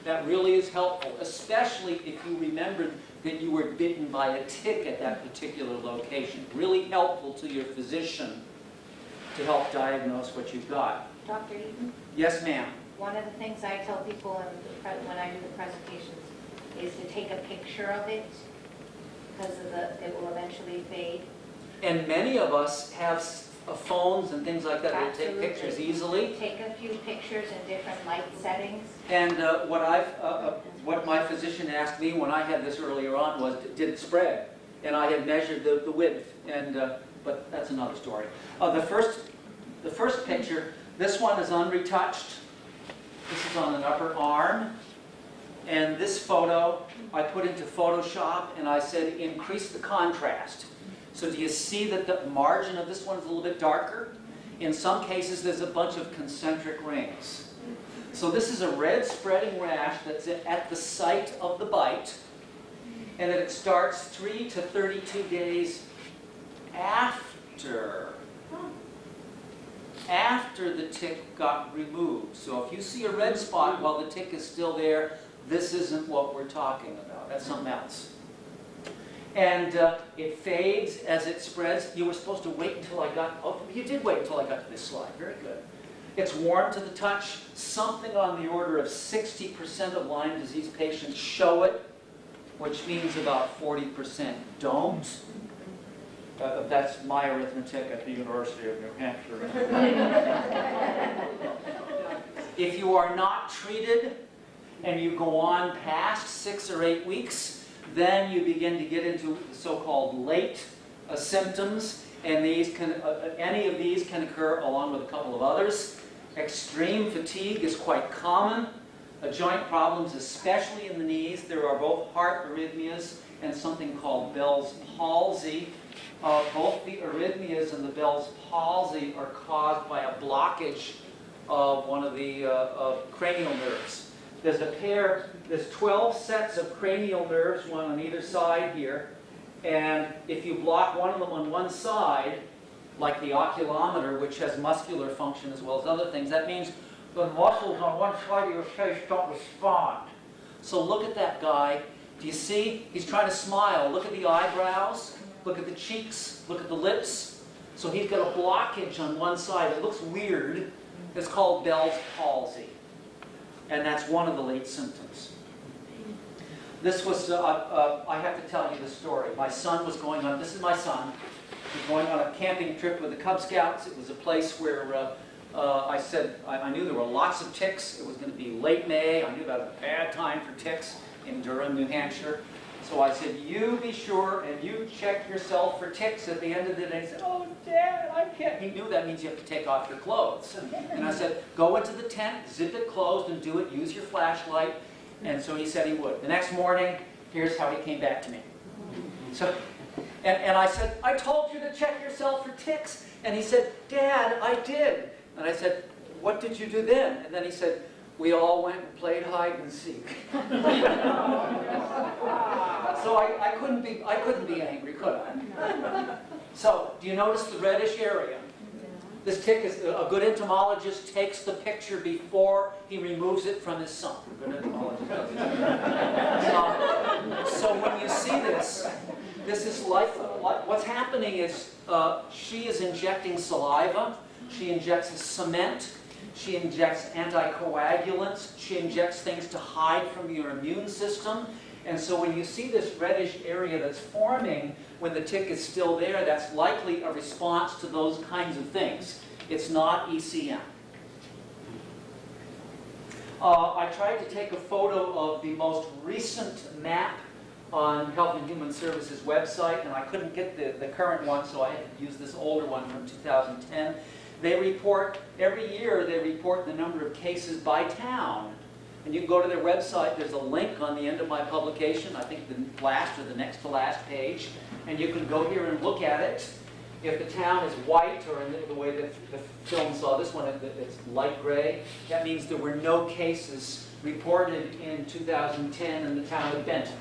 that really is helpful, especially if you remember that you were bitten by a tick at that particular location. Really helpful to your physician to help diagnose what you've got. Dr. Eaton, Yes, ma'am. one of the things I tell people in the pre- when I do the presentations is to take a picture of it because of the, it will eventually fade. And many of us have uh, phones and things like that that take Absolutely. pictures easily. Take a few pictures in different light settings. And uh, what I've, uh, uh, what my physician asked me when I had this earlier on was, did it spread? And I had measured the, the width, and, uh, but that's another story. Uh, the first, the first picture, this one is unretouched. This is on an upper arm. And this photo, I put into Photoshop, and I said, increase the contrast. So do you see that the margin of this one is a little bit darker? In some cases, there's a bunch of concentric rings. So this is a red spreading rash that's at the site of the bite, and that it starts 3 to 32 days after after the tick got removed. So if you see a red spot while the tick is still there, this isn't what we're talking about. That's something else. And uh, it fades as it spreads. You were supposed to wait until I got, oh, you did wait until I got to this slide. Very good. It's warm to the touch. Something on the order of 60% of Lyme disease patients show it, which means about 40% don't. Uh, That's my arithmetic at the University of New Hampshire. If you are not treated and you go on past six or eight weeks, then you begin to get into so-called late uh, symptoms, and these can, uh, uh, any of these can occur along with a couple of others. Extreme fatigue is quite common. Uh, joint problems, especially in the knees. There are both heart arrhythmias and something called Bell's palsy. Uh, both the arrhythmias and the Bell's palsy are caused by a blockage of one of the uh, of cranial nerves. There's a pair, there's 12 sets of cranial nerves, one on either side here, and if you block one of them on one side, like the oculomotor, which has muscular function as well as other things, that means the muscles on one side of your face don't respond. So look at that guy. Do you see? He's trying to smile. Look at the eyebrows. Look at the cheeks. Look at the lips. So he's got a blockage on one side. It looks weird. It's called Bell's palsy. And that's one of the late symptoms. This was, uh, uh, I have to tell you the story. My son was going on, this is my son, was going on a camping trip with the Cub Scouts. It was a place where uh, uh, I said, I, I knew there were lots of ticks. It was going to be late May. I knew was a bad time for ticks in Durham, New Hampshire. So I said, you be sure and you check yourself for ticks at the end of the day. He said, oh, Dad, I can't. He knew that means you have to take off your clothes. And I said, go into the tent, zip it closed and do it. Use your flashlight. And so he said he would. The next morning, here's how he came back to me. So, and, and I said, I told you to check yourself for ticks. And he said, Dad, I did. And I said, what did you do then? And then he said, we all went and played hide and seek. so I, I couldn't be I couldn't be angry, could I? So do you notice the reddish area? This tick is a good entomologist takes the picture before he removes it from his son. A good entomologist does that. Um, so when you see this, this is life. What's happening is uh, she is injecting saliva. She injects a cement. She injects anticoagulants. She injects things to hide from your immune system. And so when you see this reddish area that's forming when the tick is still there, that's likely a response to those kinds of things. It's not ECM. Uh, I tried to take a photo of the most recent map on Health and Human Services website, and I couldn't get the, the current one, so I had to use this older one from 2010. They report, every year they report the number of cases by town And you can go to their website, there's a link on the end of my publication, I think the last or the next to last page, and you can go here and look at it. If the town is white, or in the- way that the film saw this one, it's light gray, that means there were no cases reported in 2010 in the town of Benton.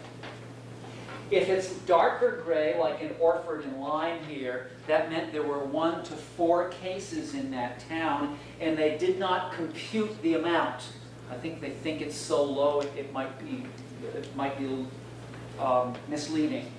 If it's darker gray, like in Orford and Lyme here, that meant there were one to four cases in that town, and they did not compute the amount. I think they think it's so low, it- it might be, it might be um, misleading.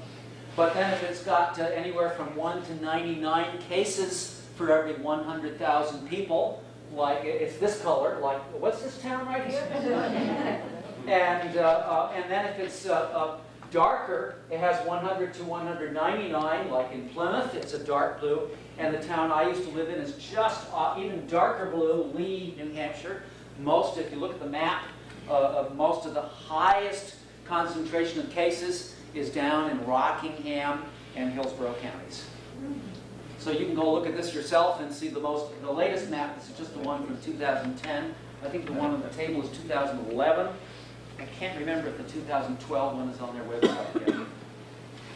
But then if it's got uh, anywhere from 1 to 99 cases for every 100,000 people, like it's this color, like, what's this town right here? And, uh, uh, and then if it's uh, uh, darker, it has 100 to 199, like in Plymouth, it's a dark blue. And the town I used to live in is just uh, even darker blue, Lee, New Hampshire. Most, if you look at the map, uh, of most of the highest concentration of cases is down in Rockingham and Hillsborough counties. So you can go look at this yourself and see the most, the latest map, this is just the one from 2010. I think the one on the table is 2011. I can't remember if the 2012 one is on their website yet.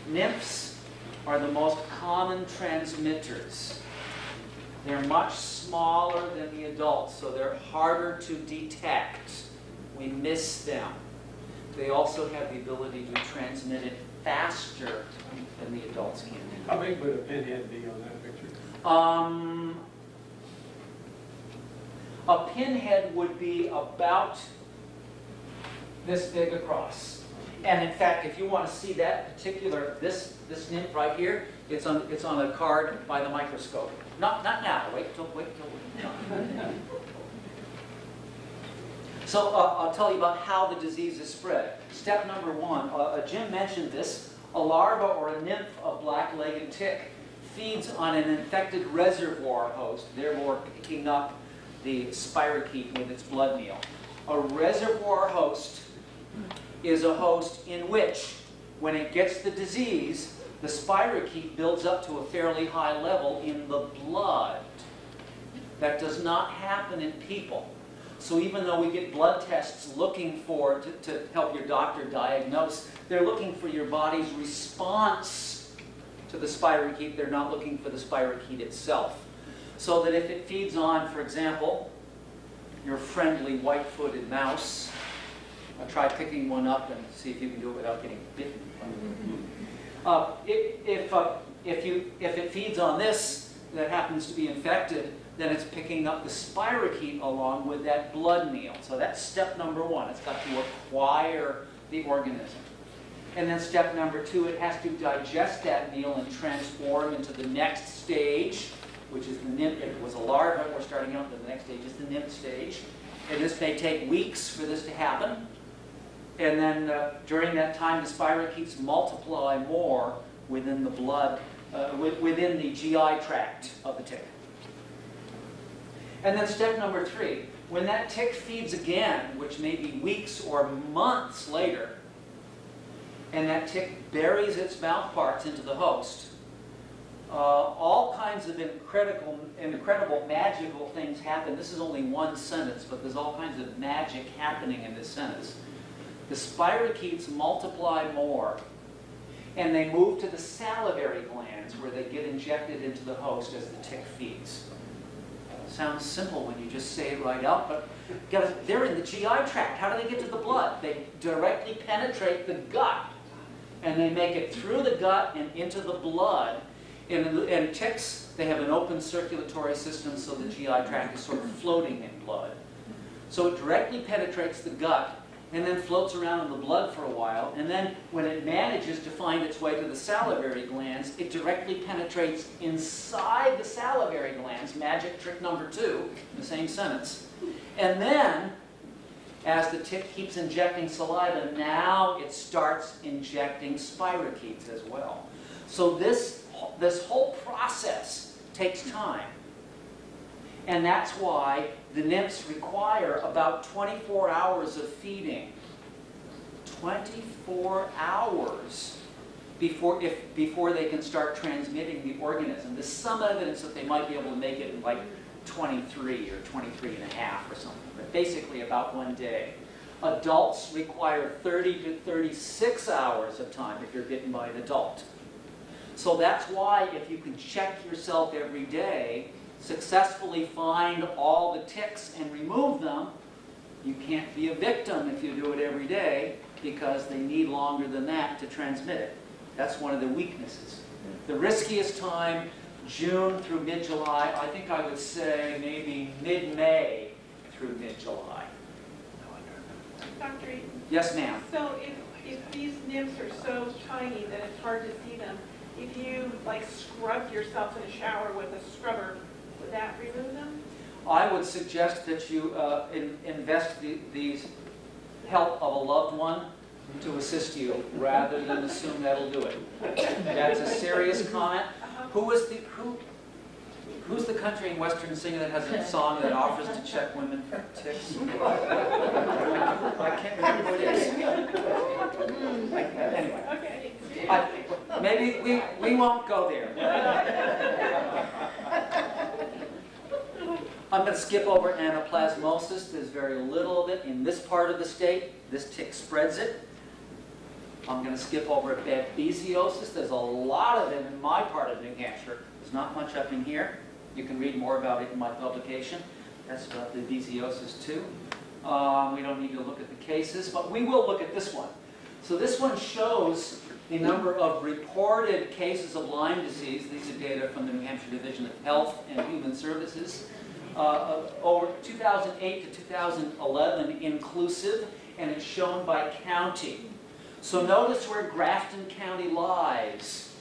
Nymphs are the most common transmitters. They're much smaller than the adults, so they're harder to detect. We miss them. They also have the ability to transmit it faster than the adults can. How big would a pinhead be on that picture? Um, a pinhead would be about this big across. And in fact, if you want to see that particular, this, this nymph right here, it's on, it's on a card by the microscope. Not, not now, wait till, wait till. So uh, I'll tell you about how the disease is spread. Step number one, uh, Jim mentioned this, a larva or a nymph of black-legged tick feeds on an infected reservoir host, therefore picking up the spirochete with its blood meal. A reservoir host is a host in which, when it gets the disease, the spirochete builds up to a fairly high level in the blood. That does not happen in people. So even though we get blood tests looking for, to, to help your doctor diagnose, they're looking for your body's response to the spirochete. They're not looking for the spirochete itself. So that if it feeds on, for example, your friendly white-footed mouse, uh, try picking one up and see if you can do it without getting bitten. Uh, if, if, uh, if, you, if it feeds on this that happens to be infected, then it's picking up the spirochete along with that blood meal. So that's step number one. It's got to acquire the organism. And then step number two, it has to digest that meal and transform into the next stage, which is the nymph. If it was a larva, we're starting out, the next stage is the nymph stage. And this may take weeks for this to happen. And then uh, during that time, the spirochetes multiply more within the blood, uh, wi- within the GI tract of the tick. And then step number three, when that tick feeds again, which may be weeks or months later, and that tick buries its mouth parts into the host, uh, all kinds of incredible, incredible magical things happen. This is only one sentence, but there's all kinds of magic happening in this sentence. The spirochetes multiply more, and they move to the salivary glands where they get injected into the host as the tick feeds. Sounds simple when you just say it right out, but guys, they're in the GI tract. How do they get to the blood? They directly penetrate the gut, and they make it through the gut and into the blood. And, and ticks, they have an open circulatory system, so the GI tract is sort of floating in blood. So it directly penetrates the gut and then floats around in the blood for a while. And then when it manages to find its way to the salivary glands, it directly penetrates inside the salivary glands. Magic trick number two, in the same sentence. And then, as the tick keeps injecting saliva, now it starts injecting spirochetes as well. So this, this whole process takes time. And that's why the nymphs require about 24 hours of feeding. 24 hours before, if, before they can start transmitting the organism. There's some evidence that they might be able to make it in like 23 or 23 and a half or something, but basically about one day. Adults require 30 to 36 hours of time if you're bitten by an adult. So that's why if you can check yourself every day, successfully find all the ticks and remove them, you can't be a victim if you do it every day because they need longer than that to transmit it. That's one of the weaknesses. The riskiest time, June through mid-July, I think I would say maybe mid-May through mid-July. Dr. Eaton, Yes, ma'am. so if, if these nymphs are so tiny that it's hard to see them, if you like scrub yourself in a shower with a scrubber, would that remove them? I would suggest that you uh, in- invest the the help of a loved one to assist you, rather than assume that'll do it. That's a serious comment. Who is the, who, who's the country and western singer that has a song that offers to check women for ticks? I can't remember who it is. Anyway, Okay. Maybe we, we won't go there. I'm going to skip over anaplasmosis. There's very little of it in this part of the state. This tick spreads it. I'm going to skip over babesiosis. There's a lot of it in my part of New Hampshire. There's not much up in here. You can read more about it in my publication. That's about the babesiosis too. Um, we don't need to look at the cases, but we will look at this one. So this one shows the number of reported cases of Lyme disease. These are data from the New Hampshire Division of Health and Human Services. Uh, over 2008 to 2011 inclusive, and it's shown by county. So notice where Grafton County lies.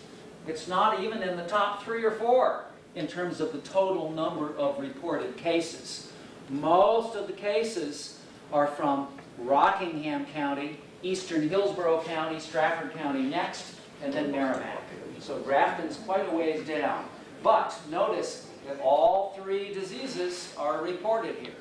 It's not even in the top three or four in terms of the total number of reported cases. Most of the cases are from Rockingham County, Eastern Hillsborough County, Strafford County next, and then Merrimack. So Grafton's quite a ways down. But notice that all three diseases are reported here.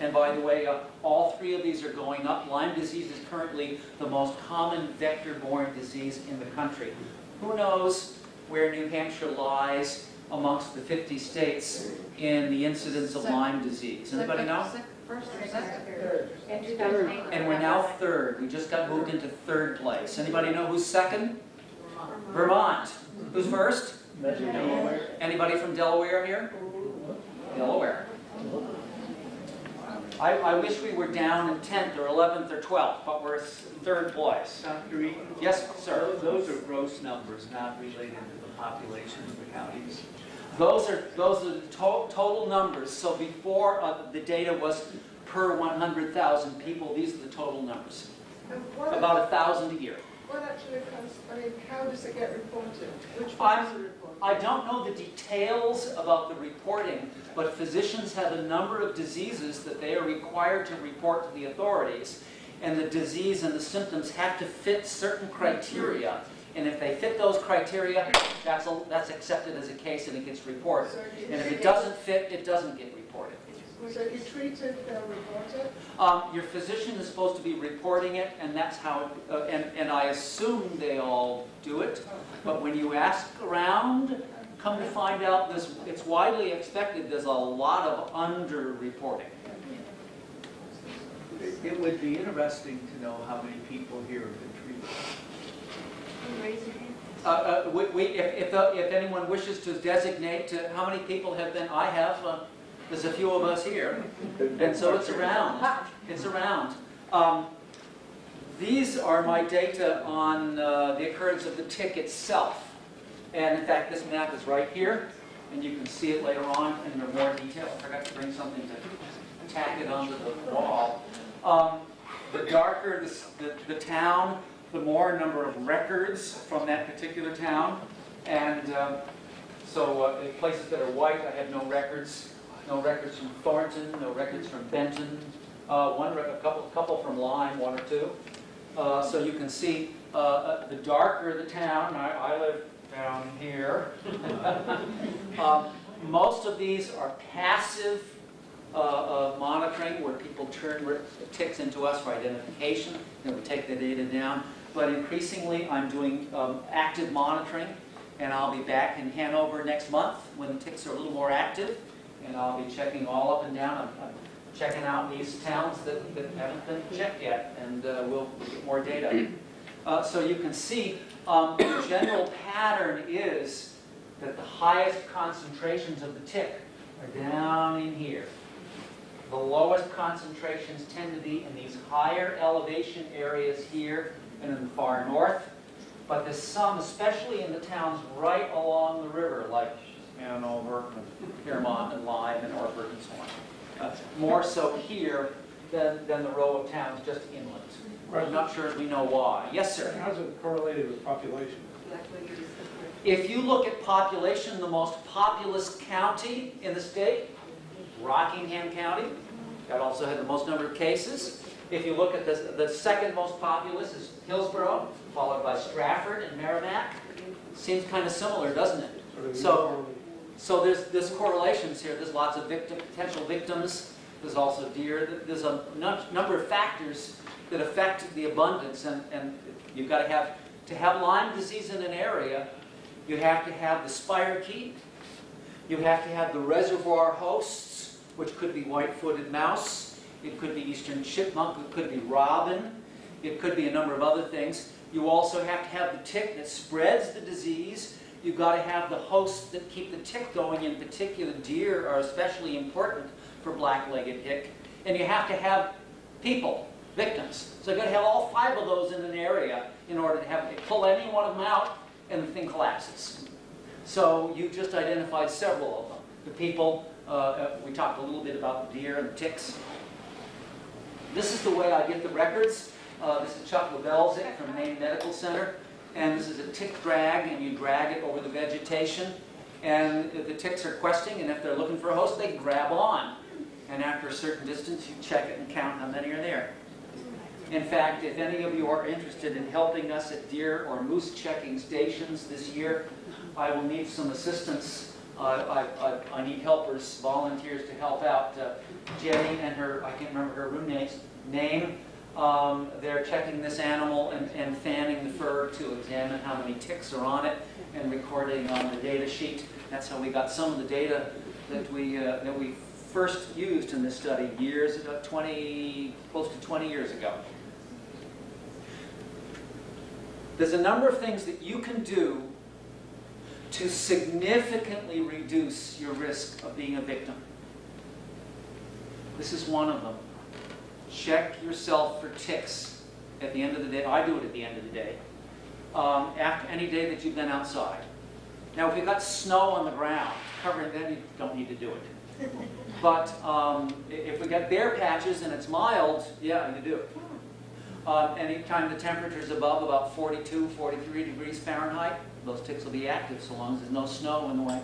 And by the way, uh, all three of these are going up. Lyme disease is currently the most common vector-borne disease in the country. Who knows where New Hampshire lies amongst the 50 states in the incidence of Lyme disease? Anybody know? First or second? In 2008. And we're now third. We just got moved into third place. Anybody know who's second? Vermont. Who's first? Delaware. Anybody from Delaware here? Delaware. I, I wish we were down in 10th or 11th or 12th, but we're third place. Dr. Eaton? Yes, sir. Those are gross numbers, not related to the population of the counties. Those are, those are the to- total numbers. So before uh, the data was per 100,000 people, these are the total numbers. About a thousand a year. what actually comes, I mean, how does it get reported? Which I'm- reported? I don't know the details about the reporting, but physicians have a number of diseases that they are required to report to the authorities. And the disease and the symptoms have to fit certain criteria. And if they fit those criteria, that's, a- that's accepted as a case and it gets reported. So if And if it doesn't fit, it doesn't get reported. So you treat it, they'll report it? Um, your physician is supposed to be reporting it, and that's how, it- uh, and, and I assume they all do it. But when you ask around, come to find out, this, it's widely expected, there's a lot of under-reporting. It- It would be interesting to know how many people here have been treated. Uh, uh, we, we, if, if, uh, if anyone wishes to designate to how many people have been, I have, uh, there's a few of us here. And so it's around, it's around. Um, These are my data on uh, the occurrence of the tick itself. And in fact, this map is right here, and you can see it later on in more detail. I forgot to bring something to tack it onto the wall. Um, The darker the, the, the town, the more number of records from that particular town. And um, so uh, in places that are white, I have no records. No records from Thornton, no records from Benton, uh, one, a couple, a couple from Lyme, one or two. Uh, So you can see, uh, uh, the darker the town, I, I live down here. Um, Most of these are passive uh, uh, monitoring, where people turn ticks into us for identification, and we take the data down. But increasingly, I'm doing um, active monitoring, and I'll be back in Hanover next month when the ticks are a little more active, and I'll be checking all up and down. I'm- I'm checking out these towns that, that haven't been checked yet, and uh, we'll get more data. Uh, So you can see, um, the general pattern is that the highest concentrations of the tick are down in here. The lowest concentrations tend to be in these higher elevation areas here and in the far north. But there's some, especially in the towns right along the river, like Hanover, and Piermont, and Lyme, and Orford, and so on. Uh, More so here than, than the row of towns just inland. I'm not sure we know why. Yes, sir? How's it correlated with population? If you look at population, the most populous county in the state, Rockingham County, that also had the most number of cases. If you look at the, the second most populous is Hillsborough, followed by Strafford and Merrimack. Seems kind of similar, doesn't it? So- So there's, there's correlations here, there's lots of victim, potential victims, there's also deer, there's a number of factors that affect the abundance, and, and you've got to have, to have Lyme disease in an area, you have to have the spirochete, you have to have the reservoir hosts, which could be white-footed mouse, it could be eastern chipmunk, it could be robin, it could be a number of other things. You also have to have the tick that spreads the disease, You've got to have the hosts that keep the tick going. In particular, deer are especially important for black-legged hick. And you have to have people, victims. So you've got to have all five of those in an area in order to have pull any one of them out, and the thing collapses. So you've just identified several of them. The people, uh, uh, we talked a little bit about the deer and the ticks. This is the way I get the records. Uh, this is Chuck Lubelczyk from Maine Medical Center. And this is a tick drag, and you drag it over the vegetation. And the ticks are questing, and if they're looking for a host, they grab on. And after a certain distance, you check it and count how many are there. In fact, if any of you are interested in helping us at deer or moose checking stations this year, I will need some assistance. Uh, I, I, I need helpers, volunteers to help out. Uh, Jenny and her, I can't remember her roommate's name, um, they're checking this animal and, and fanning the fur to examine how many ticks are on it and recording on the data sheet. That's how we got some of the data that we, uh, that we first used in this study years, about 20, close to 20 years ago. There's a number of things that you can do to significantly reduce your risk of being a victim. This is one of them. Check yourself for ticks at the end of the day. I do it at the end of the day. Um, after any day that you've been outside. Now, if you've got snow on the ground, covering then you don't need to do it. But um, if we got bare patches and it's mild, yeah, you do it. Um, anytime the temperature is above about 42, 43 degrees Fahrenheit, those ticks will be active so long as there's no snow in the way.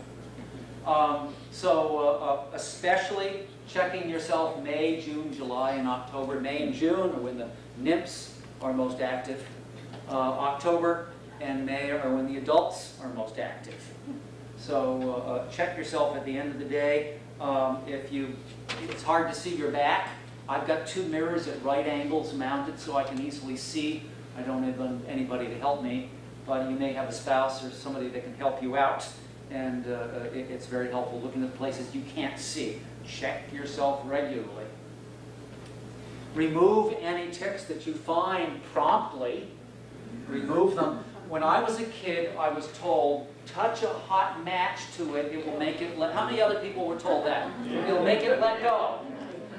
Um, so, uh, uh, especially checking yourself May, June, July, and October. May and June are when the nymphs are most active. Uh, October and May are when the adults are most active. So, uh, uh, check yourself at the end of the day. Um, if you, it's hard to see your back. I've got two mirrors at right angles mounted so I can easily see. I don't have anybody to help me, but you may have a spouse or somebody that can help you out. And uh, uh, it, it's very helpful looking at places you can't see. Check yourself regularly. Remove any ticks that you find promptly. Remove them. When I was a kid, I was told, touch a hot match to it, it will make it let, how many other people were told that? It'll make it let go.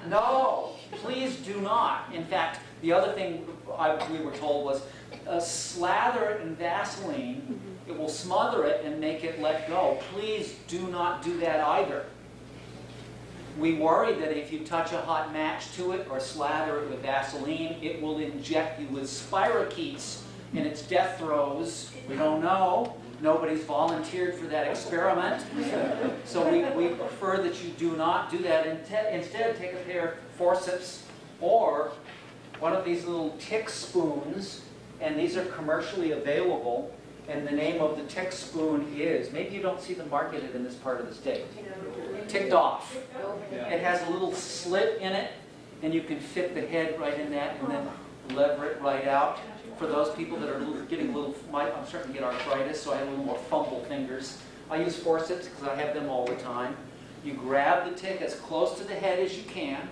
No, please do not. In fact, the other thing I, we were told was, uh, slather in Vaseline, it will smother it and make it let go. Please do not do that either. We worry that if you touch a hot match to it or slather it with Vaseline, it will inject you with spirochetes in its death throes. We don't know. Nobody's volunteered for that experiment. So we, we prefer that you do not do that. Instead, take a pair of forceps or one of these little tick spoons, and these are commercially available. And the name of the tick spoon is, maybe you don't see them marketed in this part of the state, ticked off. It has a little slit in it, and you can fit the head right in that and then lever it right out. For those people that are getting a little, my- I'm starting to get arthritis, so I have a little more fumble fingers. I use forceps because I have them all the time. You grab the tick as close to the head as you can,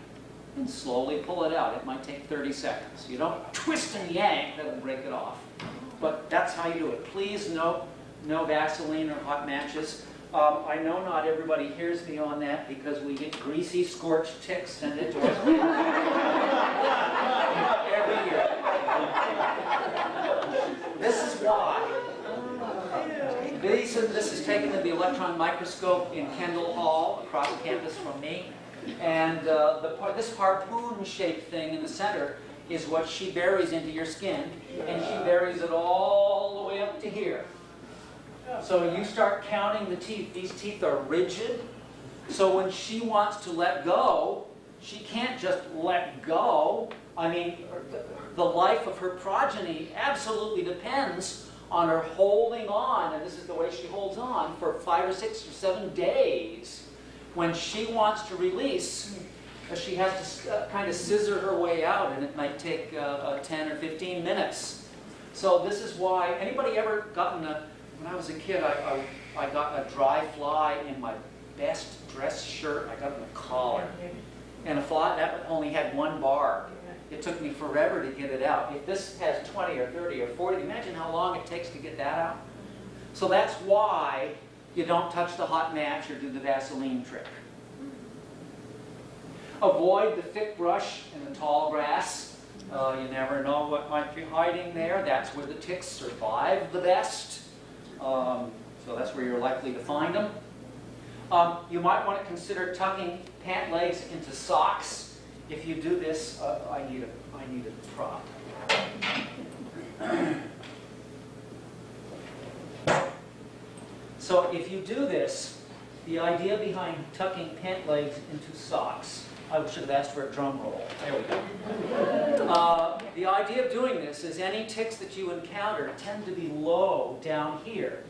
and slowly pull it out. It might take 30 seconds. You don't twist and yank, that'll break it off. But that's how you do it. Please, no, no Vaseline or hot matches. Um, I know not everybody hears me on that because we get greasy, scorched ticks sent it to us every year. This is why. These, this is taken in the electron microscope in Kendall Hall across campus from me. And uh, the, this harpoon-shaped thing in the center is what she buries into your skin, and she buries it all the way up to here. So you start counting the teeth. These teeth are rigid. So when she wants to let go, she can't just let go. I mean, the life of her progeny absolutely depends on her holding on, and this is the way she holds on, for five or six or seven days. When she wants to release, she has to uh, kind of scissor her way out, and it might take uh, uh, 10 or 15 minutes. So this is why, anybody ever gotten a, when I was a kid, I, I, I got a dry fly in my best dress shirt, I got in the collar. And a fly that only had one bar. It took me forever to get it out. If this has 20 or 30 or 40, imagine how long it takes to get that out. So that's why you don't touch the hot match or do the Vaseline trick. Avoid the thick brush and the tall grass. Uh, you never know what might be hiding there. That's where the ticks survive the best. Um, so that's where you're likely to find them. Um, you might want to consider tucking pant legs into socks. If you do this, uh, I need a, I need a prop. So if you do this, the idea behind tucking pant legs into socks, I should have asked for a drum roll. There we go. Uh, the idea of doing this is any ticks that you encounter tend to be low down here.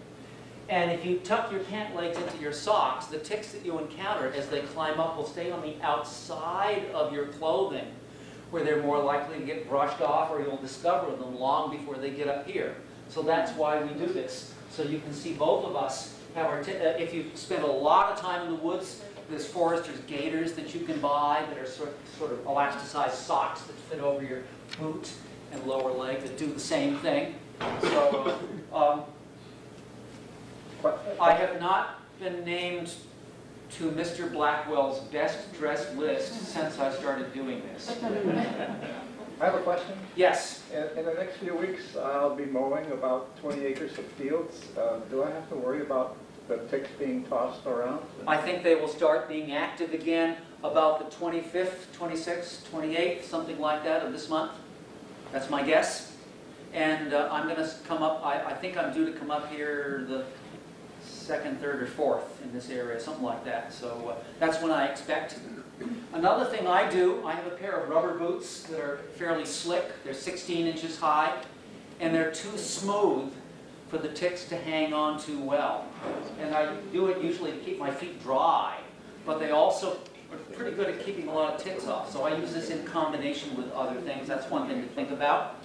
And if you tuck your pant legs into your socks, the ticks that you encounter as they climb up will stay on the outside of your clothing, where they're more likely to get brushed off or you'll discover them long before they get up here. So that's why we do this. So you can see both of us have our, uh, if you spend a lot of time in the woods, there's Forester's gaiters that you can buy that are sort, sort of elasticized socks that fit over your boot and lower leg that do the same thing. So, um, I have not been named to Mr. Blackwell's best dressed list since I started doing this. I have a question. Yes, In, in the next few weeks, I'll be mowing about 20 acres of fields. Uh, Do I have to worry about the ticks being tossed around? I think they will start being active again about the 25th, 26th, 28th, something like that of this month. That's my guess. And uh, I'm going to come up, I, I think I'm due to come up here the second, third, or fourth in this area, something like that. So uh, that's when I expect. Another thing I do, I have a pair of rubber boots that are fairly slick. They're 16 inches high, and they're too smooth for the ticks to hang on to well. And I do it usually to keep my feet dry, but they also are pretty good at keeping a lot of ticks off. So I use this in combination with other things. That's one thing to think about.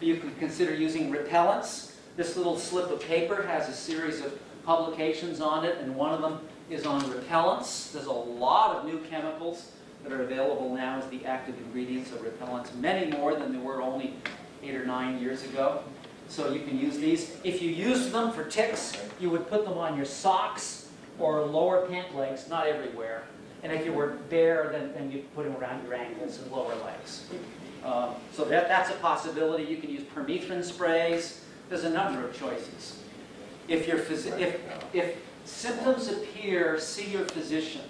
You can consider using repellents. This little slip of paper has a series of publications on it, and one of them is on repellents. There's a lot of new chemicals that are available now as the active ingredients of repellents, many more than there were only eight or nine years ago. So you can use these. If you use them for ticks, you would put them on your socks or lower pant legs, not everywhere. And if you were bare, then, then you'd put them around your ankles and lower legs. Um, so that, that's a possibility. You can use permethrin sprays. There's a number of choices. If, your if, if symptoms appear, see your physician.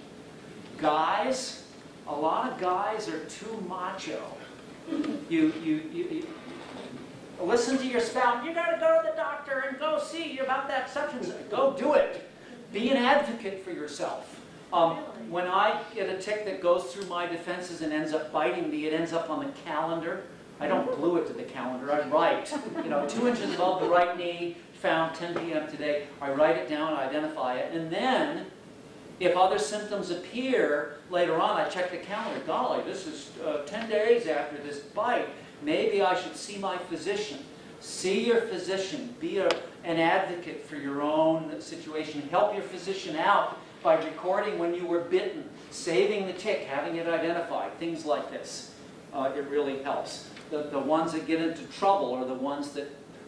Guys, a lot of guys are too macho. You, you, you, you listen to your spouse. You got to go to the doctor and go see you about that such and such. Go do it. Be an advocate for yourself. Um, when I get a tick that goes through my defenses and ends up biting me, it ends up on the calendar. I don't glue it to the calendar. I write, you know, two inches above the right knee, found 10 p.m. today. I write it down, I identify it, and then if other symptoms appear later on, I check the calendar. Golly, this is uh, 10 days after this bite. Maybe I should see my physician. See your physician. Be a, an advocate for your own situation. Help your physician out by recording when you were bitten, saving the tick, having it identified, things like this. Uh, it really helps. The, the ones that get into trouble are the ones that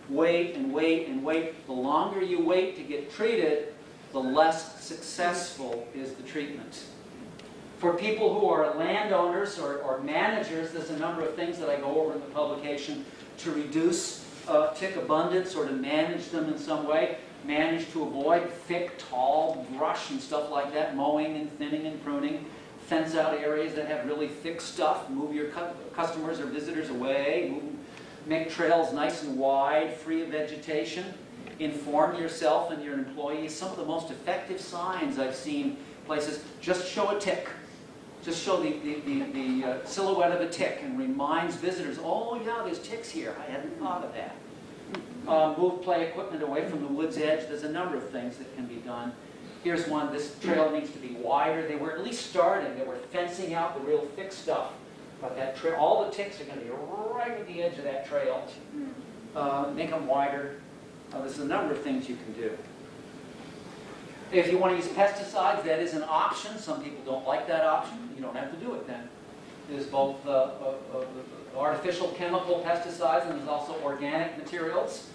wait and wait and wait. The longer you wait to get treated, the less successful is the treatment. For people who are landowners or, or managers, there's a number of things that I go over in the publication to reduce uh, tick abundance or to manage them in some way. Manage to avoid thick, tall brush and stuff like that, mowing and thinning and pruning. Fence out areas that have really thick stuff. Move your cu- customers or visitors away. Move, make trails nice and wide, free of vegetation. Inform yourself and your employees. Some of the most effective signs I've seen places just show a tick just show the, the, the, the uh, silhouette of a tick and reminds visitors, oh yeah, there's ticks here. I hadn't thought of that. Uh, move play equipment away from the wood's edge. There's a number of things that can be done. Here's one, this trail needs to be wider. They were at least starting, they were fencing out the real thick stuff. But that trail, all the ticks are gonna be right at the edge of that trail. Uh, make them wider. Uh, there's a number of things you can do. If you want to use pesticides, that is an option. Some people don't like that option. You don't have to do it then. There's both uh, uh, uh, artificial chemical pesticides and there's also organic materials.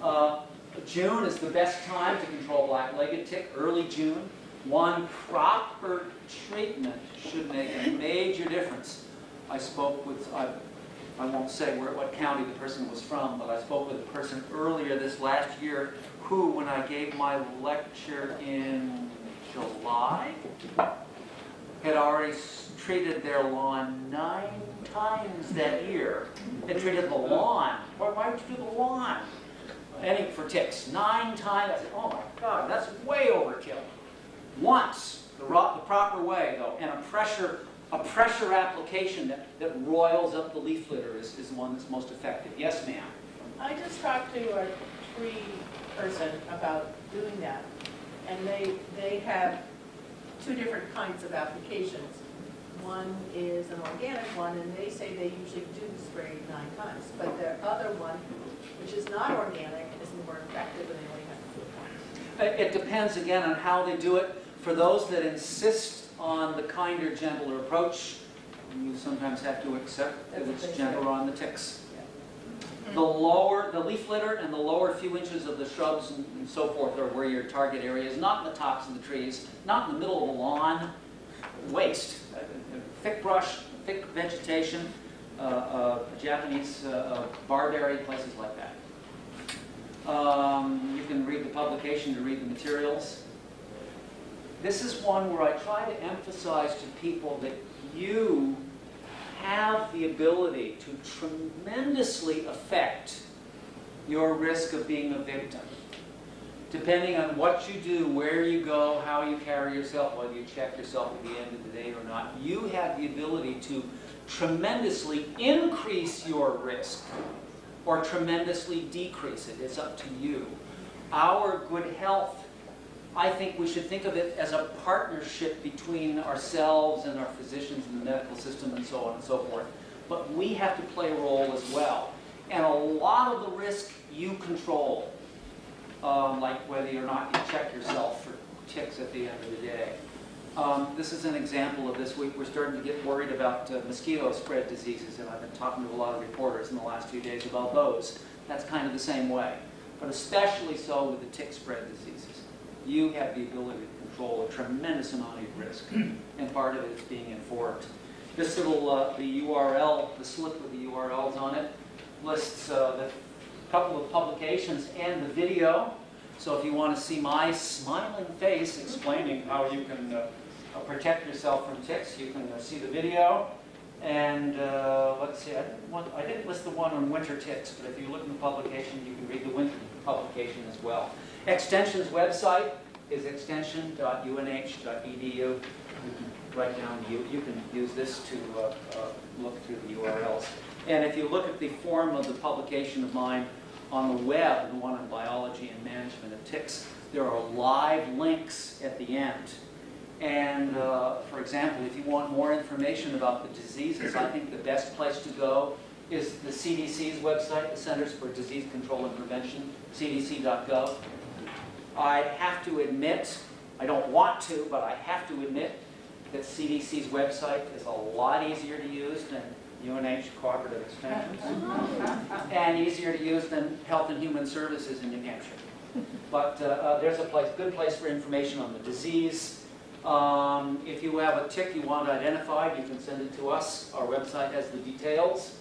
Uh, June is the best time to control black-legged tick, early June. One proper treatment should make a major difference. I spoke with, I, I won't say where, what county the person was from, but I spoke with a person earlier this last year who, when I gave my lecture in July, had already treated their lawn nine times that year. Had treated the lawn. Why, why would you do the lawn? Any, for ticks, nine times. Oh my God, that's way overkill. Once, the, the proper way though, and a pressure, a pressure application that, that roils up the leaf litter is, is the one that's most effective. Yes, ma'am? I just talked to a tree person about doing that, and they, they have two different kinds of applications. One is an organic one, and they say they usually do the spray nine times, but the other one, which is not organic, is more effective, and they only have to do it once. It depends again on how they do it. For those that insist on the kinder, gentler approach, you sometimes have to accept that That's it's gentler on the ticks. The lower, the leaf litter and the lower few inches of the shrubs and and so forth are where your target area is, not in the tops of the trees, not in the middle of the lawn, waste. Uh, Thick brush, thick vegetation, uh, uh, Japanese uh, uh, barberry, places like that. Um, You can read the publication to read the materials. This is one where I try to emphasize to people that you have the ability to tremendously affect your risk of being a victim. Depending on what you do, where you go, how you carry yourself, whether you check yourself at the end of the day or not, you have the ability to tremendously increase your risk or tremendously decrease it. It's up to you. Our good health, I think we should think of it as a partnership between ourselves and our physicians and the medical system and so on and so forth. But we have to play a role as well. And a lot of the risk you control, um, like whether or not you check yourself for ticks at the end of the day. Um, this is an example of this week. We're starting to get worried about uh, mosquito spread diseases, and I've been talking to a lot of reporters in the last few days about those. That's kind of the same way, but especially so with the tick spread diseases. You have the ability to control a tremendous amount of risk, and part of it is being informed. This little, uh, the URL, the slip with the URLs on it, lists uh, the couple of publications and the video. So if you want to see my smiling face explaining how you can uh, uh, protect yourself from ticks, you can uh, see the video. And uh, let's see, I didn't, want, I didn't list the one on winter ticks, but if you look in the publication, you can read the winter publication as well. Extension's website is extension.unh.edu. You can write down, you, you can use this to uh, uh, look through the URLs. And if you look at the form of the publication of mine on the web, the one on biology and management of ticks, there are live links at the end. And uh, for example, if you want more information about the diseases, I think the best place to go is the CDC's website, the Centers for Disease Control and Prevention, cdc.gov. I have to admit I don't want to, but I have to admit that CDC's website is a lot easier to use than UNH Cooperative Extensions, and easier to use than Health and Human Services in New Hampshire. But uh, uh, there's a place, good place for information on the disease. Um, If you have a tick you want identified, you can send it to us. Our website has the details,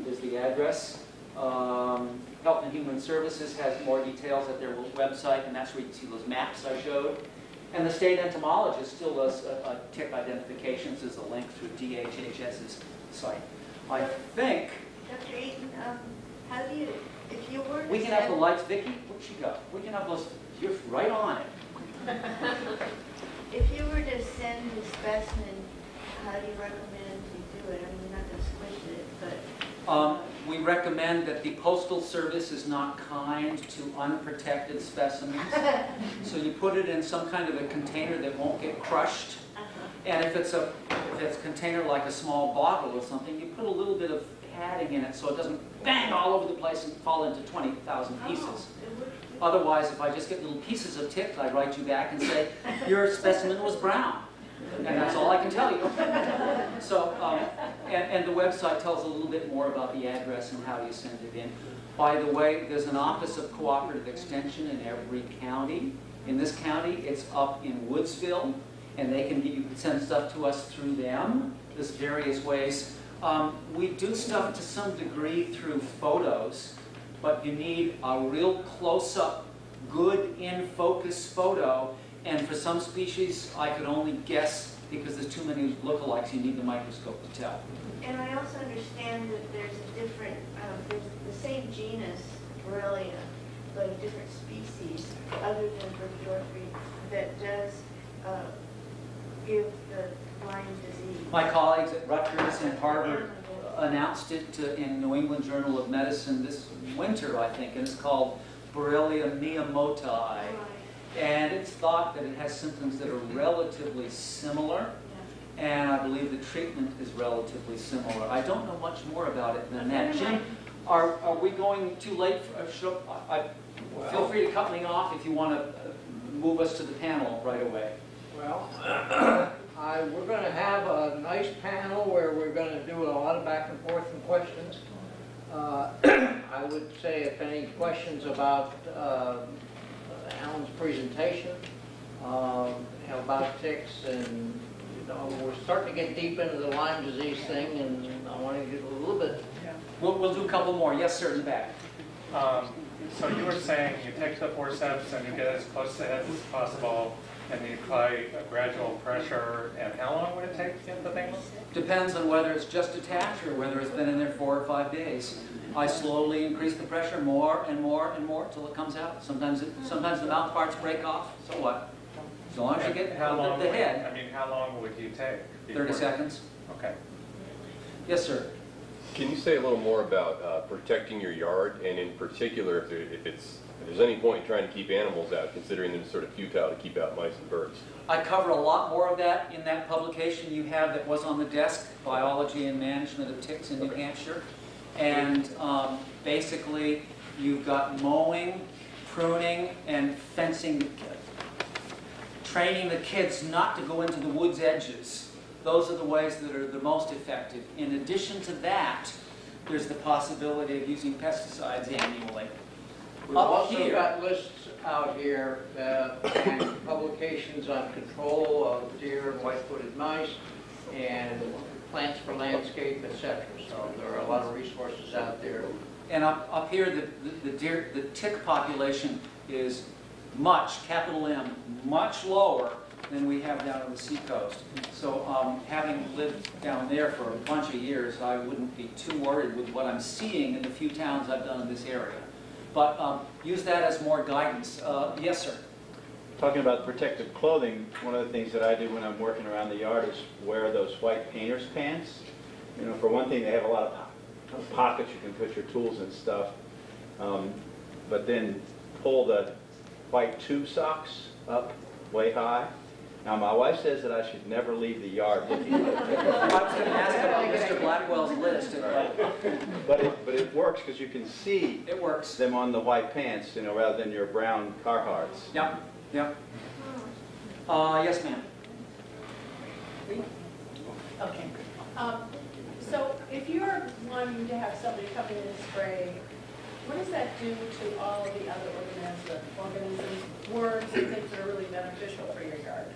there's the address. Um, Health and Human Services has more details at their website, and that's where you can see those maps I showed. And the state entomologist still does uh, uh, tick identifications, as a link through DHHS's site. I think, Dr. Eaton, um, how do you, if you were to we can have the lights, Vicki, where'd she go? We can have those, you're right on it. if you were to send the specimen, how do you recommend you do it? I mean, not gonna squish it, but, Um, We recommend that the postal service is not kind to unprotected specimens. So you put it in some kind of a container that won't get crushed. uh-huh. And if it's a, if it's a container like a small bottle or something, you put a little bit of padding in it so it doesn't bang all over the place and fall into 20,000 pieces. Otherwise, if I just get little pieces of tick, I write you back and say, your specimen was brown. And that's all I can tell you. So, um, and, and the website tells a little bit more about the address and how you send it in. By the way, there's an Office of Cooperative Extension in every county. In this county, it's up in Woodsville, and they can, you can send stuff to us through them. There's various ways. Um, we do stuff to some degree through photos, but you need a real close-up, good in-focus photo. And for some species, I could only guess because there's too many lookalikes, you need the microscope to tell. And I also understand that there's a different, um, there's the same genus, Borrelia, but a different species, other than Burgdorferi, that does, uh, give the Lyme disease. My colleagues at Rutgers and Harvard announced it to- in New England Journal of Medicine this winter, I think, and it's called Borrelia miyamotoi. Right, And it's thought that it has symptoms that are relatively similar, and I believe the treatment is relatively similar. I don't know much more about it than that. Jim, are, are we going too late? for- uh, should I, I- feel free to cut me off if you want to move us to the panel right away. Well, I, we're gonna have a nice panel where we're gonna do a lot of back and forth and questions. Uh, I would say if any questions about uh, Alan's presentation, um, about ticks and, you know, we're starting to get deep into the Lyme disease thing and I want to get a little bit, We'll, we'll do a couple more. Yes, sir, in the back. Um, So you were saying you take the forceps and you get as close to the head as possible, and you apply a gradual pressure, and how long would it take to get the thing? Depends on whether it's just attached or whether it's been in there four or five days. I slowly increase the pressure more and more and more till it comes out. Sometimes, it, sometimes the mouth parts break off, so what? As long as you get How the, long the would- head, I mean, how long would you take? 30 seconds. Okay. Yes, sir. Can you say a little more about uh, protecting your yard, and in particular, if there, if it's, if there's any point in trying to keep animals out, considering them sort of futile to keep out mice and birds? I cover a lot more of that in that publication you have that was on the desk, Biology and Management of Ticks in New Hampshire. And um, basically, you've got mowing, pruning, and fencing, the training the kids not to go into the woods edges. Those are the ways that are the most effective. In addition to that, there's the possibility of using pesticides annually. we've Up also here- got lists out here, uh, and publications on control of deer and white-footed mice and plants for landscape, et cetera. So there are a lot of resources out there. And up, up here, the, the- the deer, the tick population is much, capital M, much lower than we have down on the seacoast. So, um, having lived down there for a bunch of years, I wouldn't be too worried with what I'm seeing in the few towns I've done in this area. But, um, use that as more guidance. Uh, yes, sir? Talking about protective clothing, one of the things that I do when I'm working around the yard is wear those white painter's pants. You know, for one thing, they have a lot of po- pockets, you can put your tools and stuff. Um, But then pull the white tube socks up way high. Now, my wife says that I should never leave the yard looking like I was gonna ask about Mr. Blackwell's list, but But it, but it works because you can see it works. them on the white pants, you know, rather than your brown Carhartts. Yep, yep. Uh, yes, ma'am. Okay. Um, So if you're wanting to have somebody come in and spray, what does that do to all of the other organisms, organisms, worms and things that are really beneficial for your yard?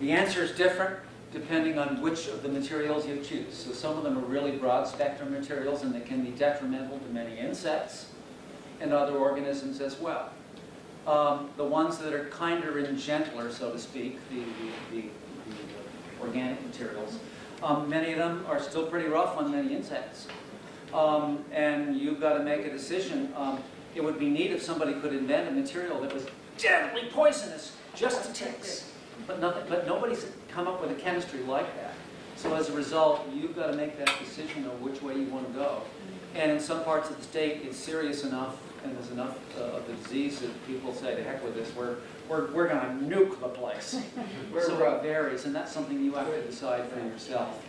The answer is different depending on which of the materials you choose. So some of them are really broad spectrum materials and they can be detrimental to many insects and other organisms as well. Um, the ones that are kinder and gentler, so to speak, the, the, the, the organic materials, um, many of them are still pretty rough on many insects. Um, and you've got to make a decision. Um, it would be neat if somebody could invent a material that was deadly poisonous just to ticks. But nothing, but nobody's come up with a chemistry like that. So as a result, you've got to make that decision of which way you want to go. And in some parts of the state, it's serious enough, and there's enough uh, of the disease that people say, to heck with this, we're, we're, we're going to nuke the place. So We're, uh, it varies, and that's something you have to decide for yourself.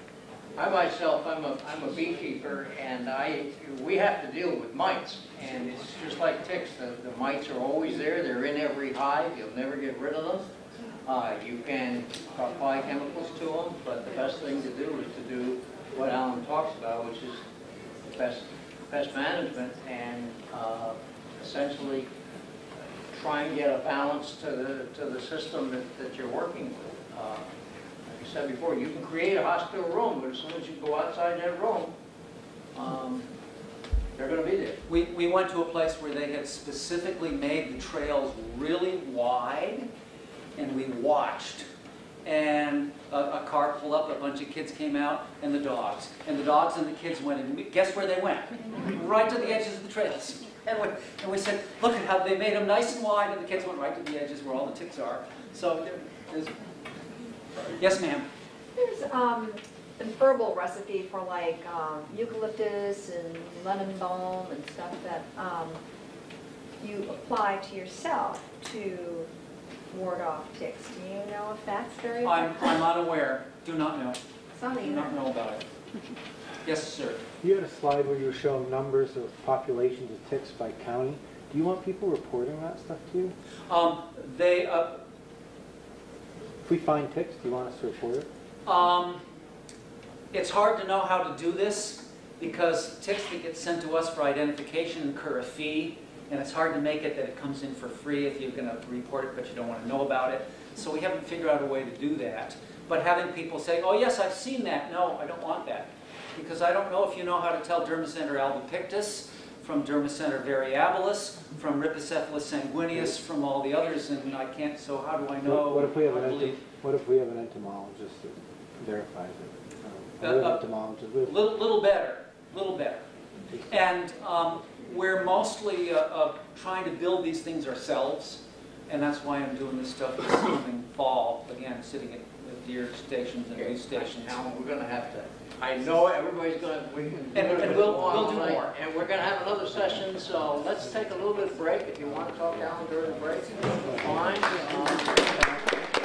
I myself, I'm a, I'm a beekeeper, and I, we have to deal with mites. And it's just like ticks, the, the mites are always there, they're in every hive, you'll never get rid of them. Uh, you can apply chemicals to them, but the best thing to do is to do what Alan talks about, which is pest, best management, and, uh, essentially try and get a balance to the, to the system that, that you're working with. Uh, like I said before, you can create a hospital room, but as soon as you go outside that room, um, they're gonna be there. We, we went to a place where they had specifically made the trails really wide, and we watched. And a, a car pulled up, a bunch of kids came out, and the dogs. And the dogs and the kids went, and guess where they went? Right to the edges of the trails. And we, and we said, look at how they made them nice and wide, and the kids went right to the edges where all the ticks are. So there- yes, ma'am. There's um, an herbal recipe for like um, eucalyptus and lemon balm and stuff that um, you apply to yourself to ward off ticks. Do you know if that's very I'm? I'm unaware, do not know, do not know about it. Yes, sir. You had a slide where you were showing numbers of populations of ticks by county. Do you want people reporting that stuff to you? Um, they, uh, If we find ticks, do you want us to report it? Um, it's hard to know how to do this because ticks that get sent to us for identification incur a fee, and it's hard to make it that it comes in for free if you're going to report it, but you don't want to know about it. So we haven't figured out a way to do that. But having people say, "Oh yes, I've seen that," no, I don't want that, because I don't know if you know how to tell Dermacentor albipictus from Dermacentor variabilis, from Rhipicephalus sanguineus, from all the others, and I can't. So how do I know? What if we have an, believe- what if we have an entomologist that verifies it? Um, Uh, We're uh, entomologists, we have- Little, little better, little better. And um, we're mostly uh, uh, trying to build these things ourselves, and that's why I'm doing this stuff this coming fall, again, sitting at at deer stations and Okay, news stations. Now, we're gonna have to, I know everybody's gonna, we can. And- and we'll- we'll do more. And we're gonna have another session, so let's take a little bit of break. If you wanna talk down during the break, fine. Um,